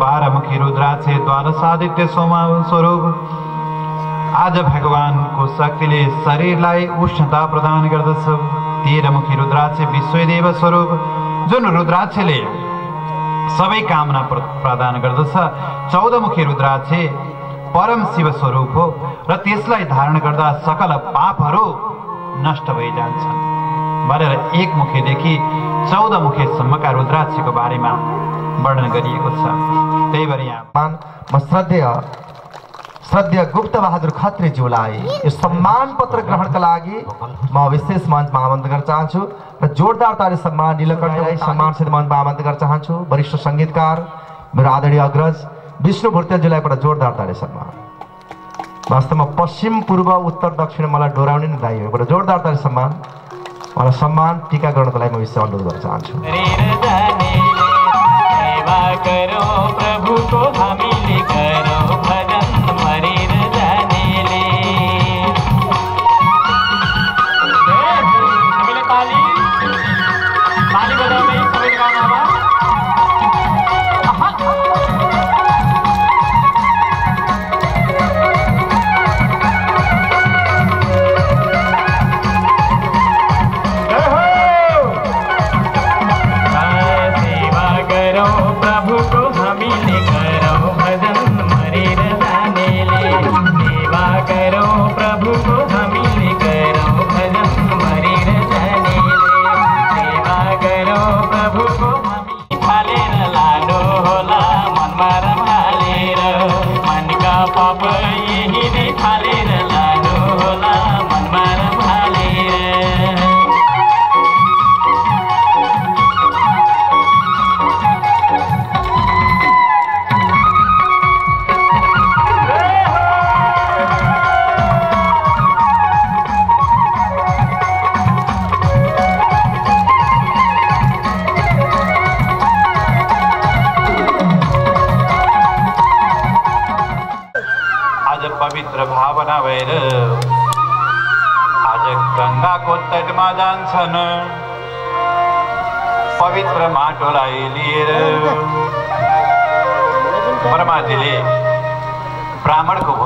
बाह्रमुखी रुद्राक्ष द्वादशादित्य सोमा स्वरूप आज भगवानको शक्तिले शरीरलाई उष्णता प्रदान गर्दछ। तेह्रमुखी रुद्राक्ष विश्वदेव स्वरूप जुन रुद्राक्षले सबै कामना प्रदान गर्दछ। चौधमुखी रुद्राक्ष परम शिव स्वरूप हो र त्यसलाई धारण गर्दा सकल पापहरू नष्ट भइजान्छन् भनेर एक मुखेदेखि चौध मुखेसम्मका रुद्राक्षको बारेमा वर्णन गरिएको छ। त्यही भएर यहाँ म श्रद्धेय श्रद्धेय गुप्त बहादुर खत्रीज्यूलाई यो सम्मान पत्र ग्रहणका लागि म विशेष मञ्चमा आमन्त्रण गर्न चाहन्छु र जोरदार ताली सम्मान निलकण्ठलाई सम्मानसित मञ्चमा आमन्त्रण गर्न चाहन्छु। वरिष्ठ सङ्गीतकार मेरो आदरणीय अग्रज विष्णु भुर्तेलज्यूलाई एउटा जोरदार ताली सम्मान। वास्तवमा पश्चिम पूर्व उत्तर दक्षिण मलाई डोराउने नै दाइ एउटा सम्मान। मलाई सम्मान टिका गर्नको लागि म विशेष अनुरोध गर्न चाहन्छु।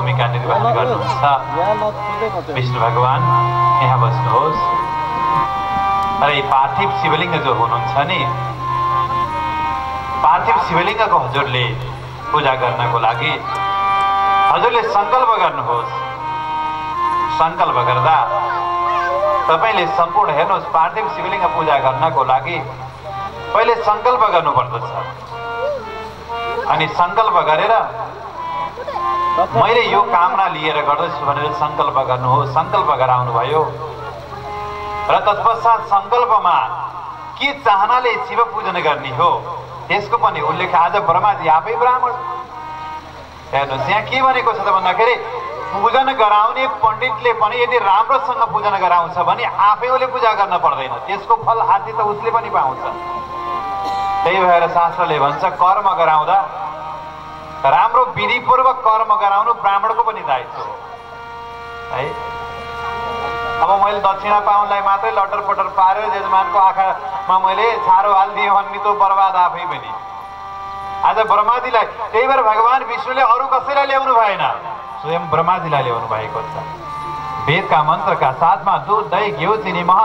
भूमिका निर्वाह गर्नुहुन्छ विष्णु भगवान यहाँ बस्नुहोस् र यी पार्थिव शिवलिङ्ग जो हुनुहुन्छ नि पार्थिव शिवलिङ्गको हजुरले पूजा गर्नको लागि हजुरले सङ्कल्प गर्नुहोस् सङ्कल्प गर्दा तपाईँले सम्पूर्ण हेर्नुहोस् पार्थिव शिवलिङ्ग पूजा गर्नको लागि पहिले सङ्कल्प गर्नुपर्दछ अनि सङ्कल्प गरेर मैले यो कामना लिएर गर्दैछु भनेर सङ्कल्प गर्नुहोस् सङ्कल्प गराउनु भयो। र तत्पश्चात सङ्कल्पमा के चाहनाले शिव पूजन गर्ने हो त्यसको पनि उल्लेख आज ब्रह्माजी आफै ब्राह्मण। हेर्नुहोस् यहाँ के भनेको छ त भन्दाखेरि पूजन गराउने पण्डितले पनि यदि राम्रोसँग पूजन गराउँछ भने आफै उसले पूजा गर्न पर्दैन। त्यसको फल आदि त उसले पनि पाउँछ। त्यही भएर शास्त्रले भन्छ कर्म गराउँदा राम्रो विधिपूर्वक कर्म गराउनु ब्राह्मणको पनि दायित्व हो। है? अब मैले दक्षिणा पाउनलाई मात्रै लटर पटर पारेर यजमानको आँखामा मैले छारो हालिदिएँ भने त बर्बाद आफै पनि। आज ब्रह्माजीलाई त्यही भएर भगवान् विष्णुले अरू कसैलाई ल्याउनु भएन। स्वयं ब्रह्माजीलाई ल्याउनु भएको छ। वेदका मन्त्रका साथमा दुध दही घिउ चिनी मह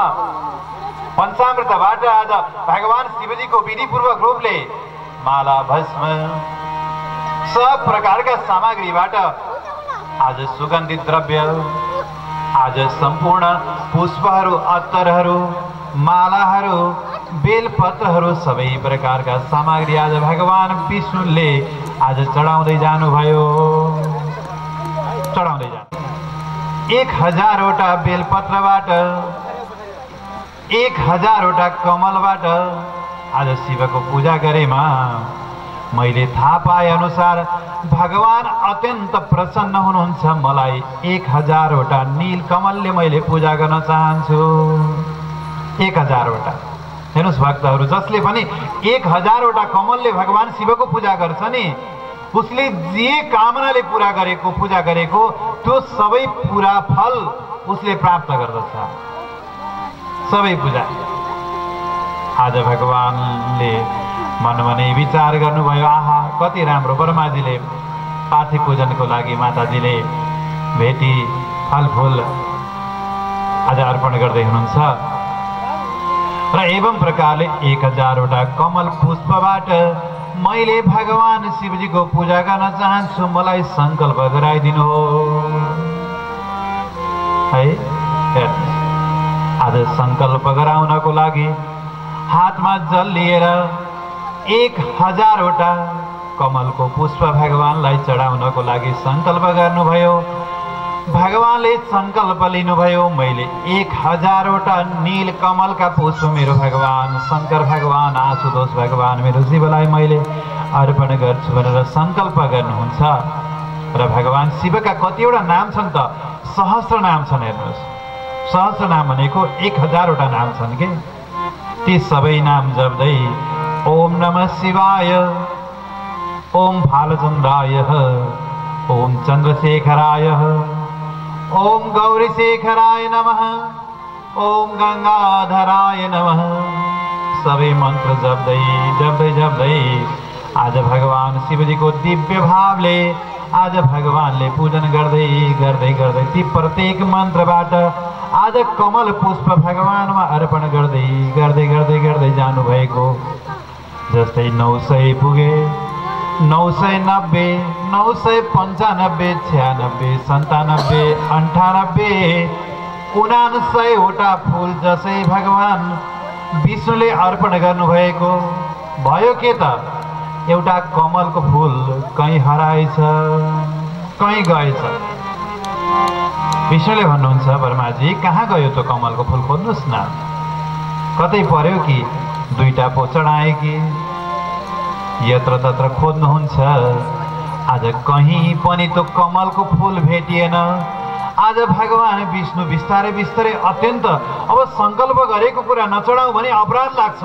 पञ्चामृतबाट आज भगवान् शिवजीको विधिपूर्वक रूपले माला भस्म। सब प्रकारका सामग्रीबाट आज सुगन्धित द्रव्य आज सम्पूर्ण पुष्पहरू अत्तरहरू मालाहरू बेलपत्रहरू सबै प्रकारका सामग्री आज भगवान् विष्णुले आज चढाउँदै जानुभयो। चढाउँदै जानु। एक हजारवटा बेलपत्रबाट एक हजारवटा कमलबाट आज शिवको पूजा गरेमा मैले थाहा पाए अनुसार भगवान् अत्यन्त प्रसन्न हुनुहुन्छ। मलाई एक हजारवटा नील कमलले मैले पूजा गर्न चाहन्छु। एक हजारवटा। हेर्नुहोस् भक्तहरू जसले पनि एक हजारवटा कमलले भगवान् शिवको पूजा गर्छ नि उसले जे कामनाले पुरा गरेको पूजा गरेको त्यो सबै पुरा फल उसले प्राप्त गर्दछ। सबै पूजा। आज भगवान्ले मनमा नै विचार गर्नुभयो आहा कति राम्रो ब्रह्माजीले पार्थिव पूजनको लागि माताजीले भेटी फलफुल आज अर्पण गर्दै हुनुहुन्छ। र एवं प्रकारले एक हजारवटा कमल पुष्पबाट मैले भगवान् शिवजीको पूजा गर्न चाहन्छु मलाई सङ्कल्प गराइदिनु हो है आज सङ्कल्प गराउनको लागि हातमा जल लिएर एक हजारवटा कमलको पुष्प भगवान्लाई चढाउनको लागि सङ्कल्प गर्नुभयो। भगवान्ले सङ्कल्प लिनुभयो मैले एक हजारवटा निल कमलका पुष्प मेरो भगवान् शङ्कर भगवान् आशुतोष भगवान् मेरो शिवलाई मैले अर्पण गर्छु भनेर सङ्कल्प गर्नुहुन्छ। र भगवान् शिवका कतिवटा नाम छन् त सहस्र नाम छन् हेर्नुहोस्। सहस्र नाम भनेको एक हजारवटा नाम छन् कि? ती सबै नाम जप्दै ओम नमः शिवाय। ओम फालचन्द्राय ओम चन्द्रशेखराय ओम गौरीशेखराय नमः। ओम गङ्गाधराय नमः। सबै मन्त्र जप्दै जप्दै जप्दै आज भगवान् शिवजीको दिव्य भावले आज भगवान्ले पूजन गर्दै गर्दै गर्दै ती प्रत्येक मन्त्रबाट आज कमल पुष्प भगवान्मा अर्पण गर्दै गर्दै गर्दै गर्दै जानुभएको जस्तै नौ सय पुगे नौ सय नब्बे नौ सय पन्चानब्बे छ्यानब्बे सन्तानब्बे अन्ठानब्बे उनासयवटा फुल जसै भगवान् विष्णुले अर्पण गर्नुभएको। भयो के त? एउटा कमलको फुल कहीँ हराएछ कहीँ गएछ। विष्णुले भन्नुहुन्छ वर्माजी कहाँ गयो त्यो कमलको फुल खोज्नुहोस् न। कतै पर्यो कि? दुईटा पो चढाए कि यत्र तत्र खोज्नुहुन्छ आज कहीँ पनि त्यो कमलको फुल भेटिएन। आज भगवान् विष्णु बिस्तारै बिस्तारै अत्यन्त अब सङ्कल्प गरेको कुरा नचढाउँ भने अपराध लाग्छ।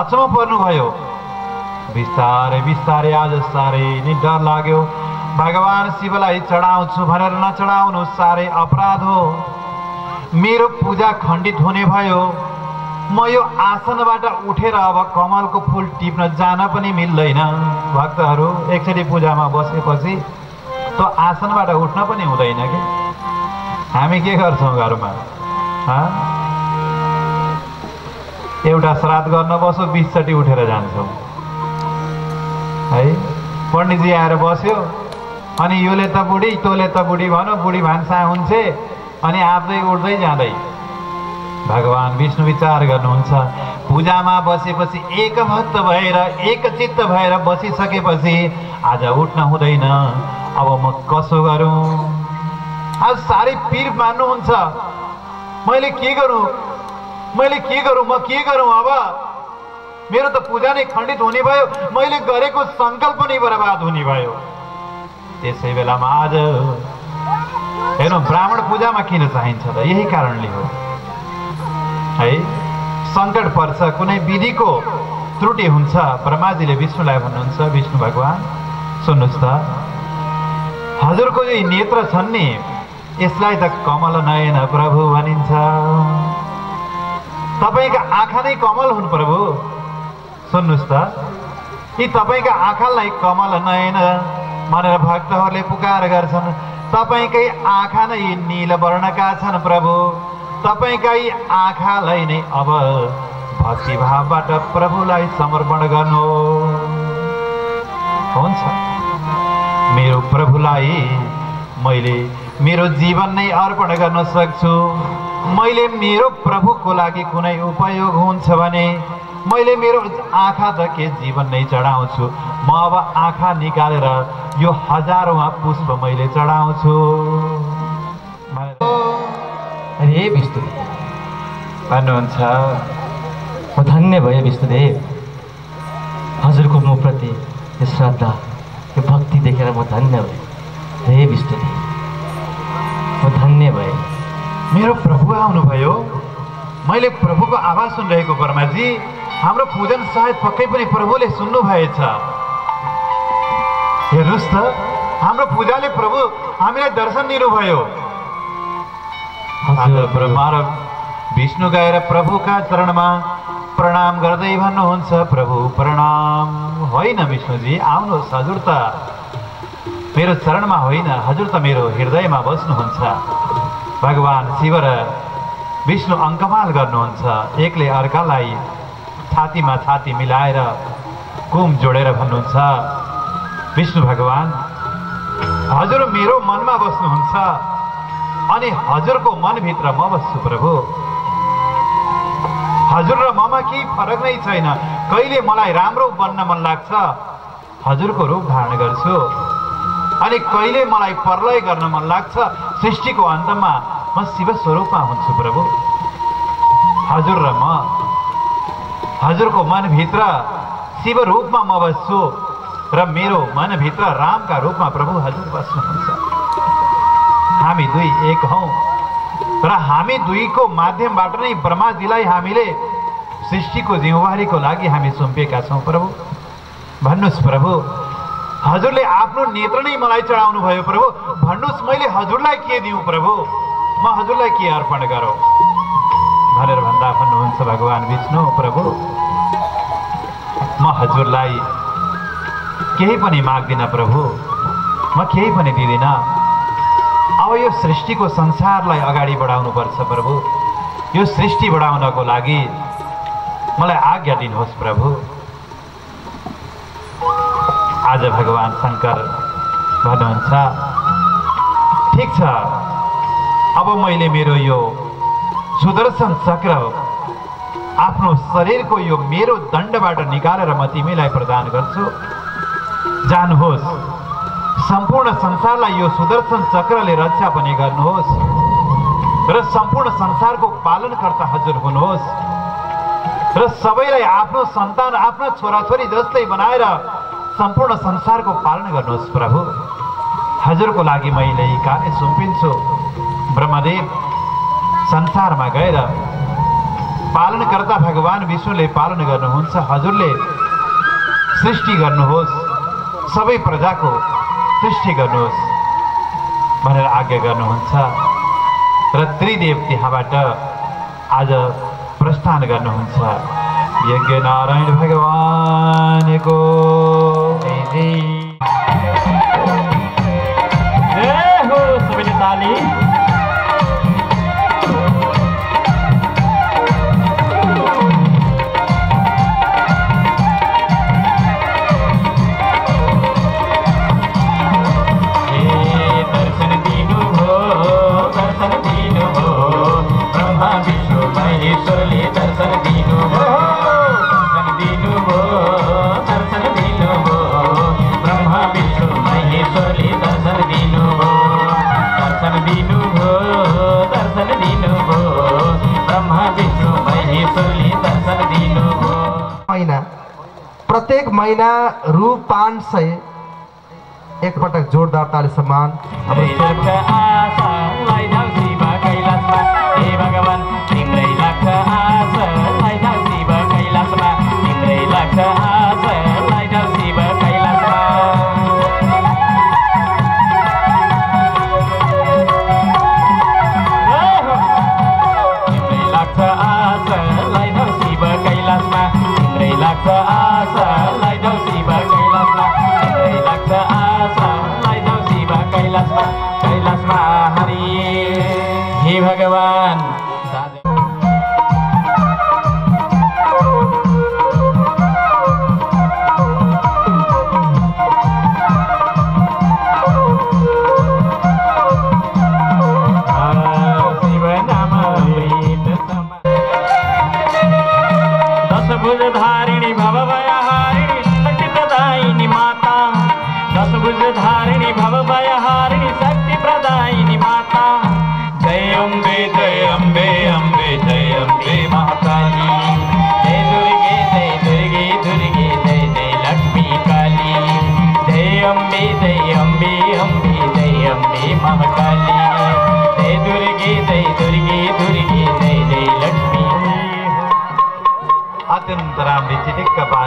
अचम्म पर्नुभयो। बिस्तारै बिस्तारै आज साह्रै नै डर लाग्यो। भगवान शिवलाई चढाउँछु भनेर नचढाउनु साह्रै अपराध हो। मेरो पूजा खण्डित हुने भयो। म यो आसनबाट उठेर अब कमलको फुल टिप्न जान पनि मिल्दैन। भक्तहरू एकचोटि पूजामा बसेपछि त्यो आसनबाट उठ्न पनि हुँदैन कि? हामी के गर्छौँ घरमा? एउटा श्राद्ध गर्न बसो बिसचोटि उठेर जान्छौँ। है? पण्डितजी आएर बस्यो अनि योले त बुढी तँले त बुढी भनौँ बुढी भान्सा हुन्छ अनि आप्दै उठ्दै जाँदै। भगवान् विष्णु विचार गर्नुहुन्छ। पूजामा बसेपछि एकभक्त भएर एकचित्त भएर बसिसकेपछि आज उठ्न हुँदैन। अब म कसो गरौँ? आज साह्रै पिर मान्नुहुन्छ। मैले के गरौँ? मैले के गरौँ? म के गरौँ अब? मेरो त पूजा नै खण्डित हुने भयो मैले गरेको सङ्कल्प नै बर्बाद हुने भयो त्यसै बेलामा आज हेर्नु ब्राह्मण पूजामा किन चाहिन्छ त? यही कारणले हो। है। सङ्कट पर्छ कुनै विधिको त्रुटि हुन्छ। ब्रह्माजीले विष्णुलाई भन्नुहुन्छ विष्णु भगवान् सुन्नुहोस् त। हजुरको यो नेत्र छन् नि यसलाई त कमल नयन प्रभु भनिन्छ। तपाईँका आँखा नै कमल हुन् प्रभु। सुन्नुहोस् त। यी तपाईँका आँखालाई कमल नयन भनेर भक्तहरूले पुकार गर्छन्। तपाईँकै आँखा नै नील वर्णका छन् प्रभु। तपाईँकै आँखालाई नै अब भक्तिभावबाट प्रभुलाई समर्पण गर्नु। हुन्छ। मेरो प्रभुलाई मैले मेरो जीवन नै अर्पण गर्न सक्छु। मैले मेरो प्रभुको लागि कुनै उपयोग हुन्छ भने मैले मेरो आँखा त के जीवन नै चढाउँछु। म अब आँखा निकालेर यो हजारौँ पुष्प मैले चढाउँछु। अरे विष्णुदेव भन्नुहुन्छ म धन्य भएँ विष्णुदेव हजुरको म प्रति यो श्रद्धा यो भक्ति देखेर म धन्य भएँ हे विष्णुदेव म धन्य भएँ मेरो प्रभु आउनुभयो मैले प्रभुको आवाज सुनिरहेको वर्माजी हाम्रो पूजन सायद पक्कै पनि प्रभुले सुन्नु भएछ हेर्नुहोस् त हाम्रो पूजाले प्रभु हामीलाई दर्शन दिनुभयो विष्णु गएर प्रभुका चरणमा प्रणाम गर्दै भन्नुहुन्छ प्रभु प्रणाम होइन विष्णुजी आउनुहोस् हजुर त मेरो चरणमा होइन हजुर त मेरो हृदयमा बस्नुहुन्छ भगवान् शिव र विष्णु अङ्कमाल गर्नुहुन्छ एकले अर्कालाई छातीमा छाती मिलाएर कुम जोडेर भन्नुहुन्छ विष्णु भगवान् हजुर मेरो मनमा बस्नुहुन्छ अनि हजुरको मनभित्र म बस्छु प्रभु। हजुर र ममा केही फरक नै छैन। कहिले मलाई राम्रो बन्न मन लाग्छ हजुरको रूप धारण गर्छु। अनि कहिले मलाई प्रलय गर्न मन लाग्छ सृष्टिको अन्तमा म शिव स्वरूपमा हुन्छु प्रभु। हजुर र म हजुरको मनभित्र शिव रूपमा म बस्छु र मेरो मनभित्र रामका रूपमा प्रभु हजुर बस्नुहुन्छ। हामी दुई एक हौ। र हामी दुईको माध्यमबाट नै ब्रह्माजीलाई हामीले सृष्टिको जिम्मेवारीको लागि हामी सुम्पिएका छौँ प्रभु। भन्नुहोस् प्रभु हजुरले आफ्नो नेत्र नै मलाई चढाउनु भयो प्रभु। भन्नुहोस् मैले हजुरलाई के दिउँ प्रभु? म हजुरलाई के अर्पण गरौँ? भनेर भन्दा भन्नुहुन्छ भगवान् विष्णु प्रभु म हजुरलाई केही पनि माग्दिनँ प्रभु। म केही पनि दिँदिनँ। अब यो सृष्टिको संसारलाई अगाडि बढाउनुपर्छ प्रभु। यो सृष्टि बढाउनको लागि मलाई आज्ञा दिनुहोस् प्रभु। आज भगवान् शङ्कर भन्नुहुन्छ ठिक छ अब मैले मेरो यो सुदर्शन चक्र आफ्नो शरीरको यो मेरो दण्डबाट निकालेर म तिमीलाई प्रदान गर्छु। जानुहोस् सम्पूर्ण संसारलाई यो सुदर्शन चक्रले रक्षा पनि गर्नुहोस् र सम्पूर्ण संसारको पालनकर्ता हजुर हुनुहोस् र सबैलाई आफ्नो सन्तान आफ्ना छोराछोरी जस्तै बनाएर सम्पूर्ण संसारको पालन गर्नुहोस् प्रभु हजुरको लागि मैले यी कार्य सुम्पिन्छु ब्रह्मदेव संसारमा गएर पालनकर्ता भगवान् विष्णुले पालन गर्नुहुन्छ हजुरले सृष्टि गर्नुहोस् सबै प्रजाको सृष्टि गर्नुहोस् भनेर आज्ञा गर्नुहुन्छ। र त्रिदेव त्यहाँबाट आज प्रस्थान गर्नुहुन्छ। यज्ञ नारायण भगवानको महिना रु पाँच सय एकपटक जोरदार ताली सम्मान। आशा लाग्छ आशा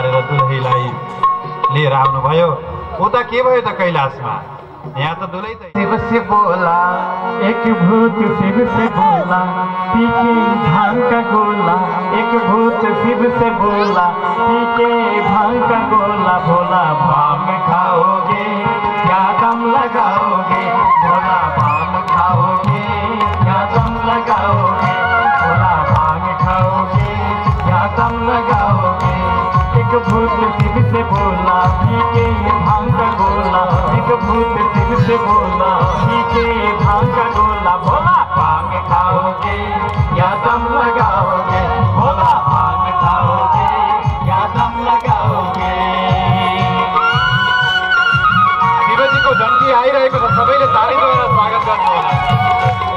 पारेर दुलहीलाई लिएर आउनुभयो। उता के भयो त कैलाशमा? यहाँ त दुलै त शिव से बोला एक भूत शिव से बोला पीछे भांग का गोला एक भूत शिव से बोला पीछे भांग का गोला भोला भांग एक भूत शिव से बोला पीछे भांग का गोला भोला भांग खाओगे या दम लगाओगे भोला भांग खाओगे या दम लगाओगे शिवजीको डन्डी आइरहेको छ सबैले तालीद्वारा स्वागत गर्नुहोला भोला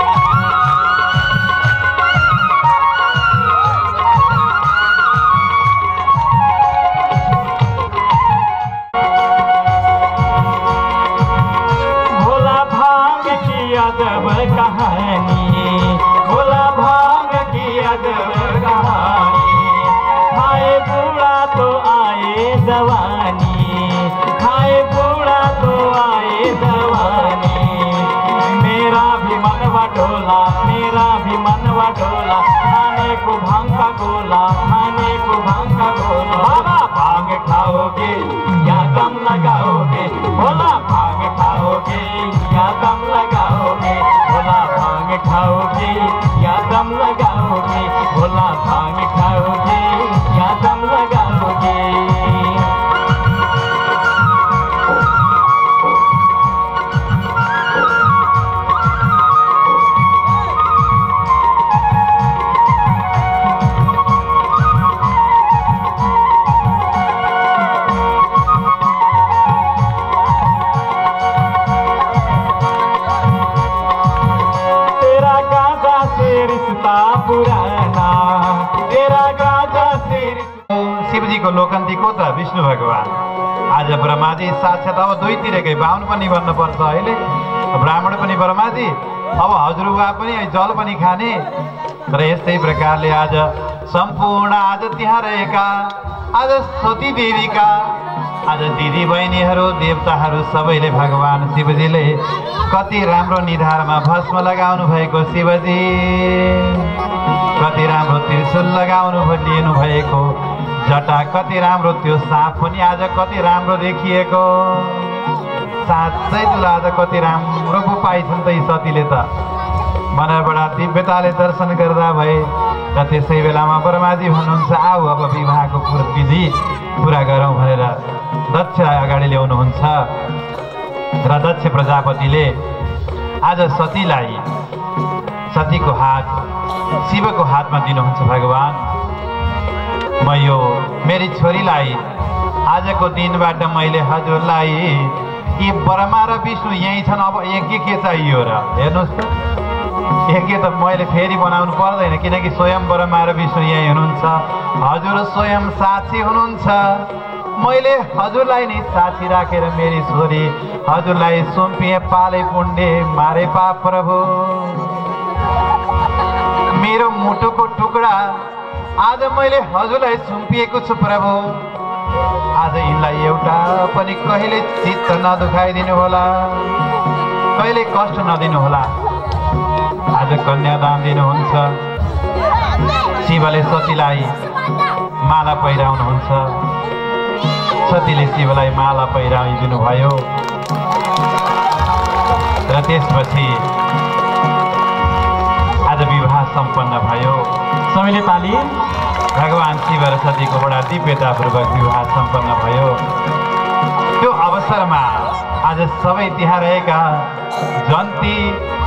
शिवजीको लोकन्तीको त विष्णु भगवान्। आज ब्रह्माजी साक्षात् अब दुईतिरकै बाहुन पनि बन्नुपर्छ अहिले। ब्राह्मण पनि ब्रह्माजी अब हजुरबा पनि जल पनि खाने। र यस्तै प्रकारले आज सम्पूर्ण आज त्यहाँ रहेका आज सती देवीका आज दिदी बहिनीहरू देवताहरू सबैले भगवान् शिवजीले कति राम्रो निधारमा भस्म लगाउनु भएको शिवजी। कति राम्रो त्रिशूल लगाउनु लिनु भएको जटा कति राम्रो त्यो साँप पनि आज कति राम्रो देखिएको। साँच्चै तुला आज कति राम्रो पो पाइछन् त यी सतीले त। मनबाट दिव्यताले दर्शन गर्दा भए र त्यसै बेलामा ब्रह्माजी भन्नुहुन्छ आऊ अब विवाहको विधि पुरा गरौँ भनेर दक्षलाई अगाडि ल्याउनुहुन्छ। र दक्ष प्रजापतिले आज सतीलाई सतीको हात शिवको हातमा दिनुहुन्छ भगवान्। म यो मेरी छोरीलाई आजको दिनबाट मैले हजुरलाई यी ब्रह्मा र विष्णु यहीँ छन्। अब यज्ञ के चाहियो र? हेर्नुहोस् त। यज्ञ त मैले फेरि बनाउनु पर्दैन किनकि स्वयं ब्रह्मा र विष्णु यहीँ हुनुहुन्छ। हजुर स्वयं साक्षी हुनुहुन्छ। मैले हजुरलाई नै साक्षी राखेर मेरी छोरी हजुरलाई सुम्पिए पाले पुण्डे मारे पाप प्रभु। मेरो मुटुको टुक्रा आज मैले हजुरलाई सुम्पिएको छु प्रभु। आज यिनलाई एउटा पनि कहिले चित्त नदुखाइदिनु होला कहिले कष्ट नदिनु होला। आज कन्यादान दिनुहुन्छ। शिवले सतीलाई माला पहिराउनुहुन्छ। सतीले शिवलाई माला पहिराइदिनु भयो। र त्यसपछि आज विवाह सम्पन्न भयो। सबैले ताली। भगवान् शिव र सतीको बडा दिव्यतापूर्वक विवाह सम्पन्न भयो। त्यो अवसरमा आज सबै त्यहाँ रहेका जन्ती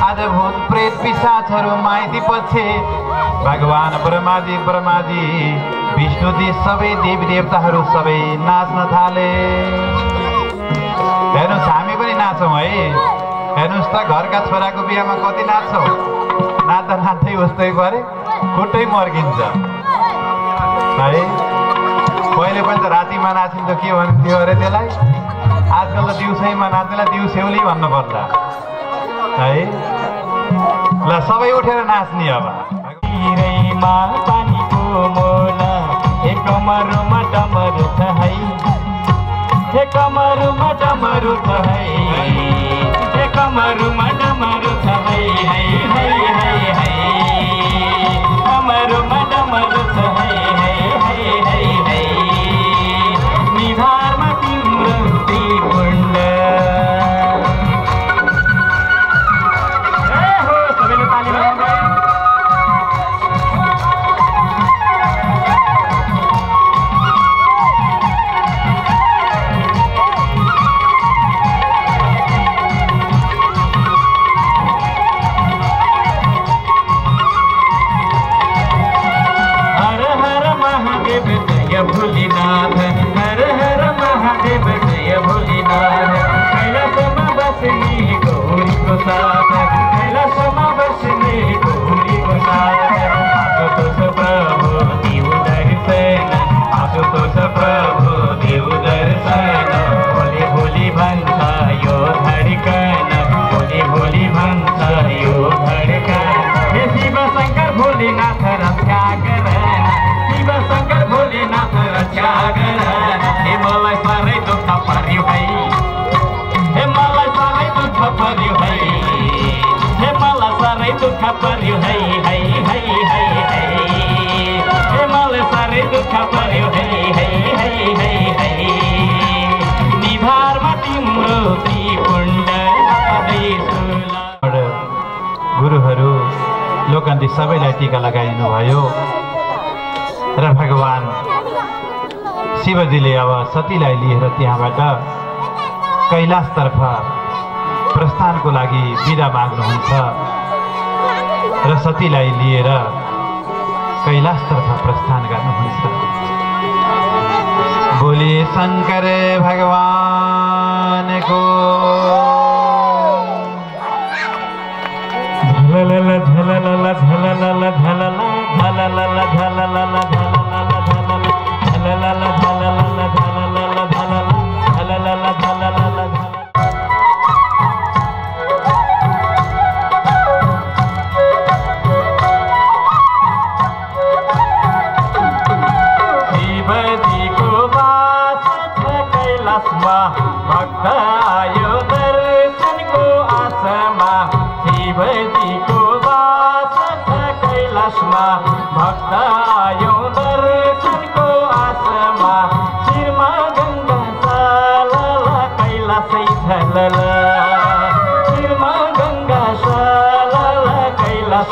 आज भूत प्रेत पिसाचहरू माइती पछि भगवान् ब्रह्माजी ब्रह्माजी विष्णुजी सबै देवी देवताहरू सबै नाच्न थाले। हेर्नुहोस् हामी पनि नाच्छौँ है। हेर्नुहोस् त घरका छोराको बिहामा कति नाच्छौँ? नाच्दा नाच्दै उस्तै परे खुट्टै मर्किन्छ। है? पहिले पनि त रातिमा नाचिन्छ के भन्थ्यो अरे त्यसलाई? आजकल त दिउँसैमा नाच्नेलाई दिउँसेउली भन्नु पर्ला है? ल सबै उठेर नाच्ने अब। कमरमा डमरू छ है कमरमा डमरू छ पर्यो है। हे मलाई साह्रै दुःख पर्यो है। हे मलाई साह्रै दुःख पर्यो है है है है है। मलाई साह्रै दुःख पर्यो है है है है है। निधारमा तिम्रो गुरुहरू लोकन्ती सबैलाई टिका लगाइदिनु भयो र भगवान् शिवजीले अब सतीलाई लिएर त्यहाँबाट कैलाशतर्फ प्रस्थानको लागि बिदा माग्नुहुन्छ र सतीलाई लिएर कैलाशतर्फ प्रस्थान गर्नुहुन्छ। बोले शङ्कर भगवानको झललल झललल झलल झललल झललल झललल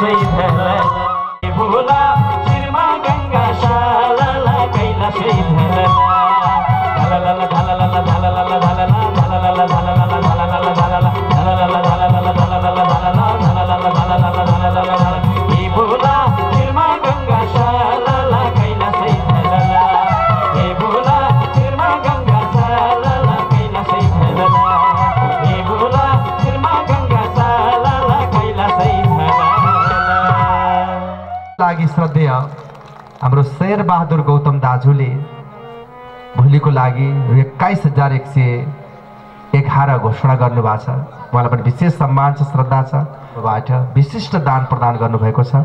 कैलासै झलला बहादुर गौतम दाजुले भोलिको लागि एक्काइस हजार एक सय एघार घोषणा गर्नुभएको छ। उहाँलाई पनि विशेष सम्मान छ श्रद्धा छ। बाट विशिष्ट दान प्रदान गर्नुभएको छ।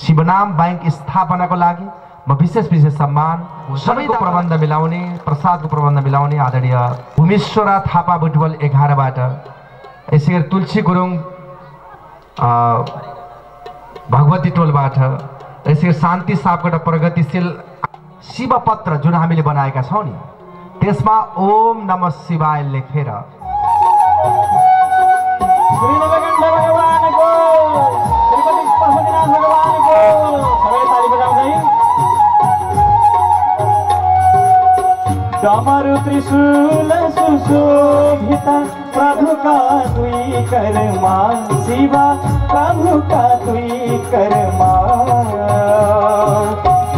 शिवनाम ब्याङ्क स्थापनाको लागि म विशेष विशेष सम्मान सबैको प्रबन्ध मिलाउने प्रसादको प्रबन्ध मिलाउने आदरणीय भूमेश्वरा थापा बुटवल एघारबाट यसै गरी तुलसी गुरुङ भगवती टोलबाट यसरी शान्ति सापबाट प्रगतिशील शिवपत्र जुन हामीले बनाएका छौँ नि त्यसमा ओम नम शिवाय लेखेर। डमरु त्रिशूल सुशोभित प्रभुका दुई करमा शिवा प्रभुका दुई करमा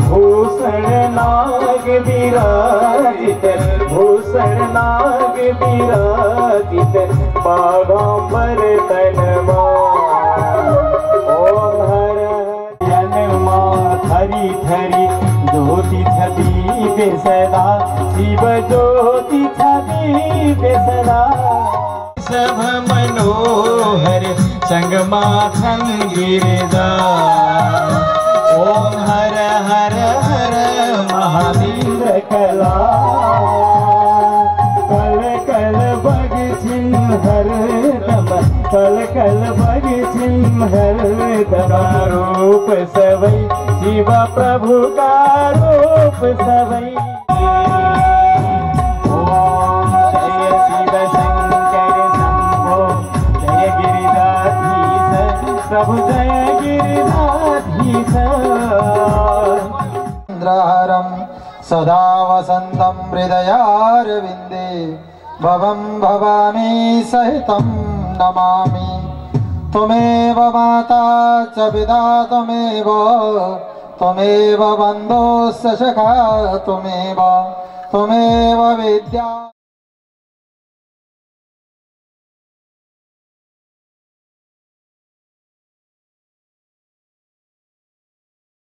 भूषण नाग विराजित भूषण नाग विराजित बागाम्बर तनमा ओम हर जन्मा थरी थरी ज्योति छदी सदा शिव ज्योति छदी सदा सब मनोहर संग माथन गिरदा ओम हर हर हर महावीर कला। कल कल बग सिंहर दम, कल कल बग हर दम। रूप सवै शिव प्रभु का रूप सवै। ओम जय शिव शंकर शंभो जय गिरिजाधीश प्रभु जय गिरिजाधीश इन्द्रहरं सदा वसन्तं हृदयारविन्दे भवं भवानी सहितं नमामि त्वमेव माता च पिता त्वमेव त्वमेव बन्धुश्च सखा विद्या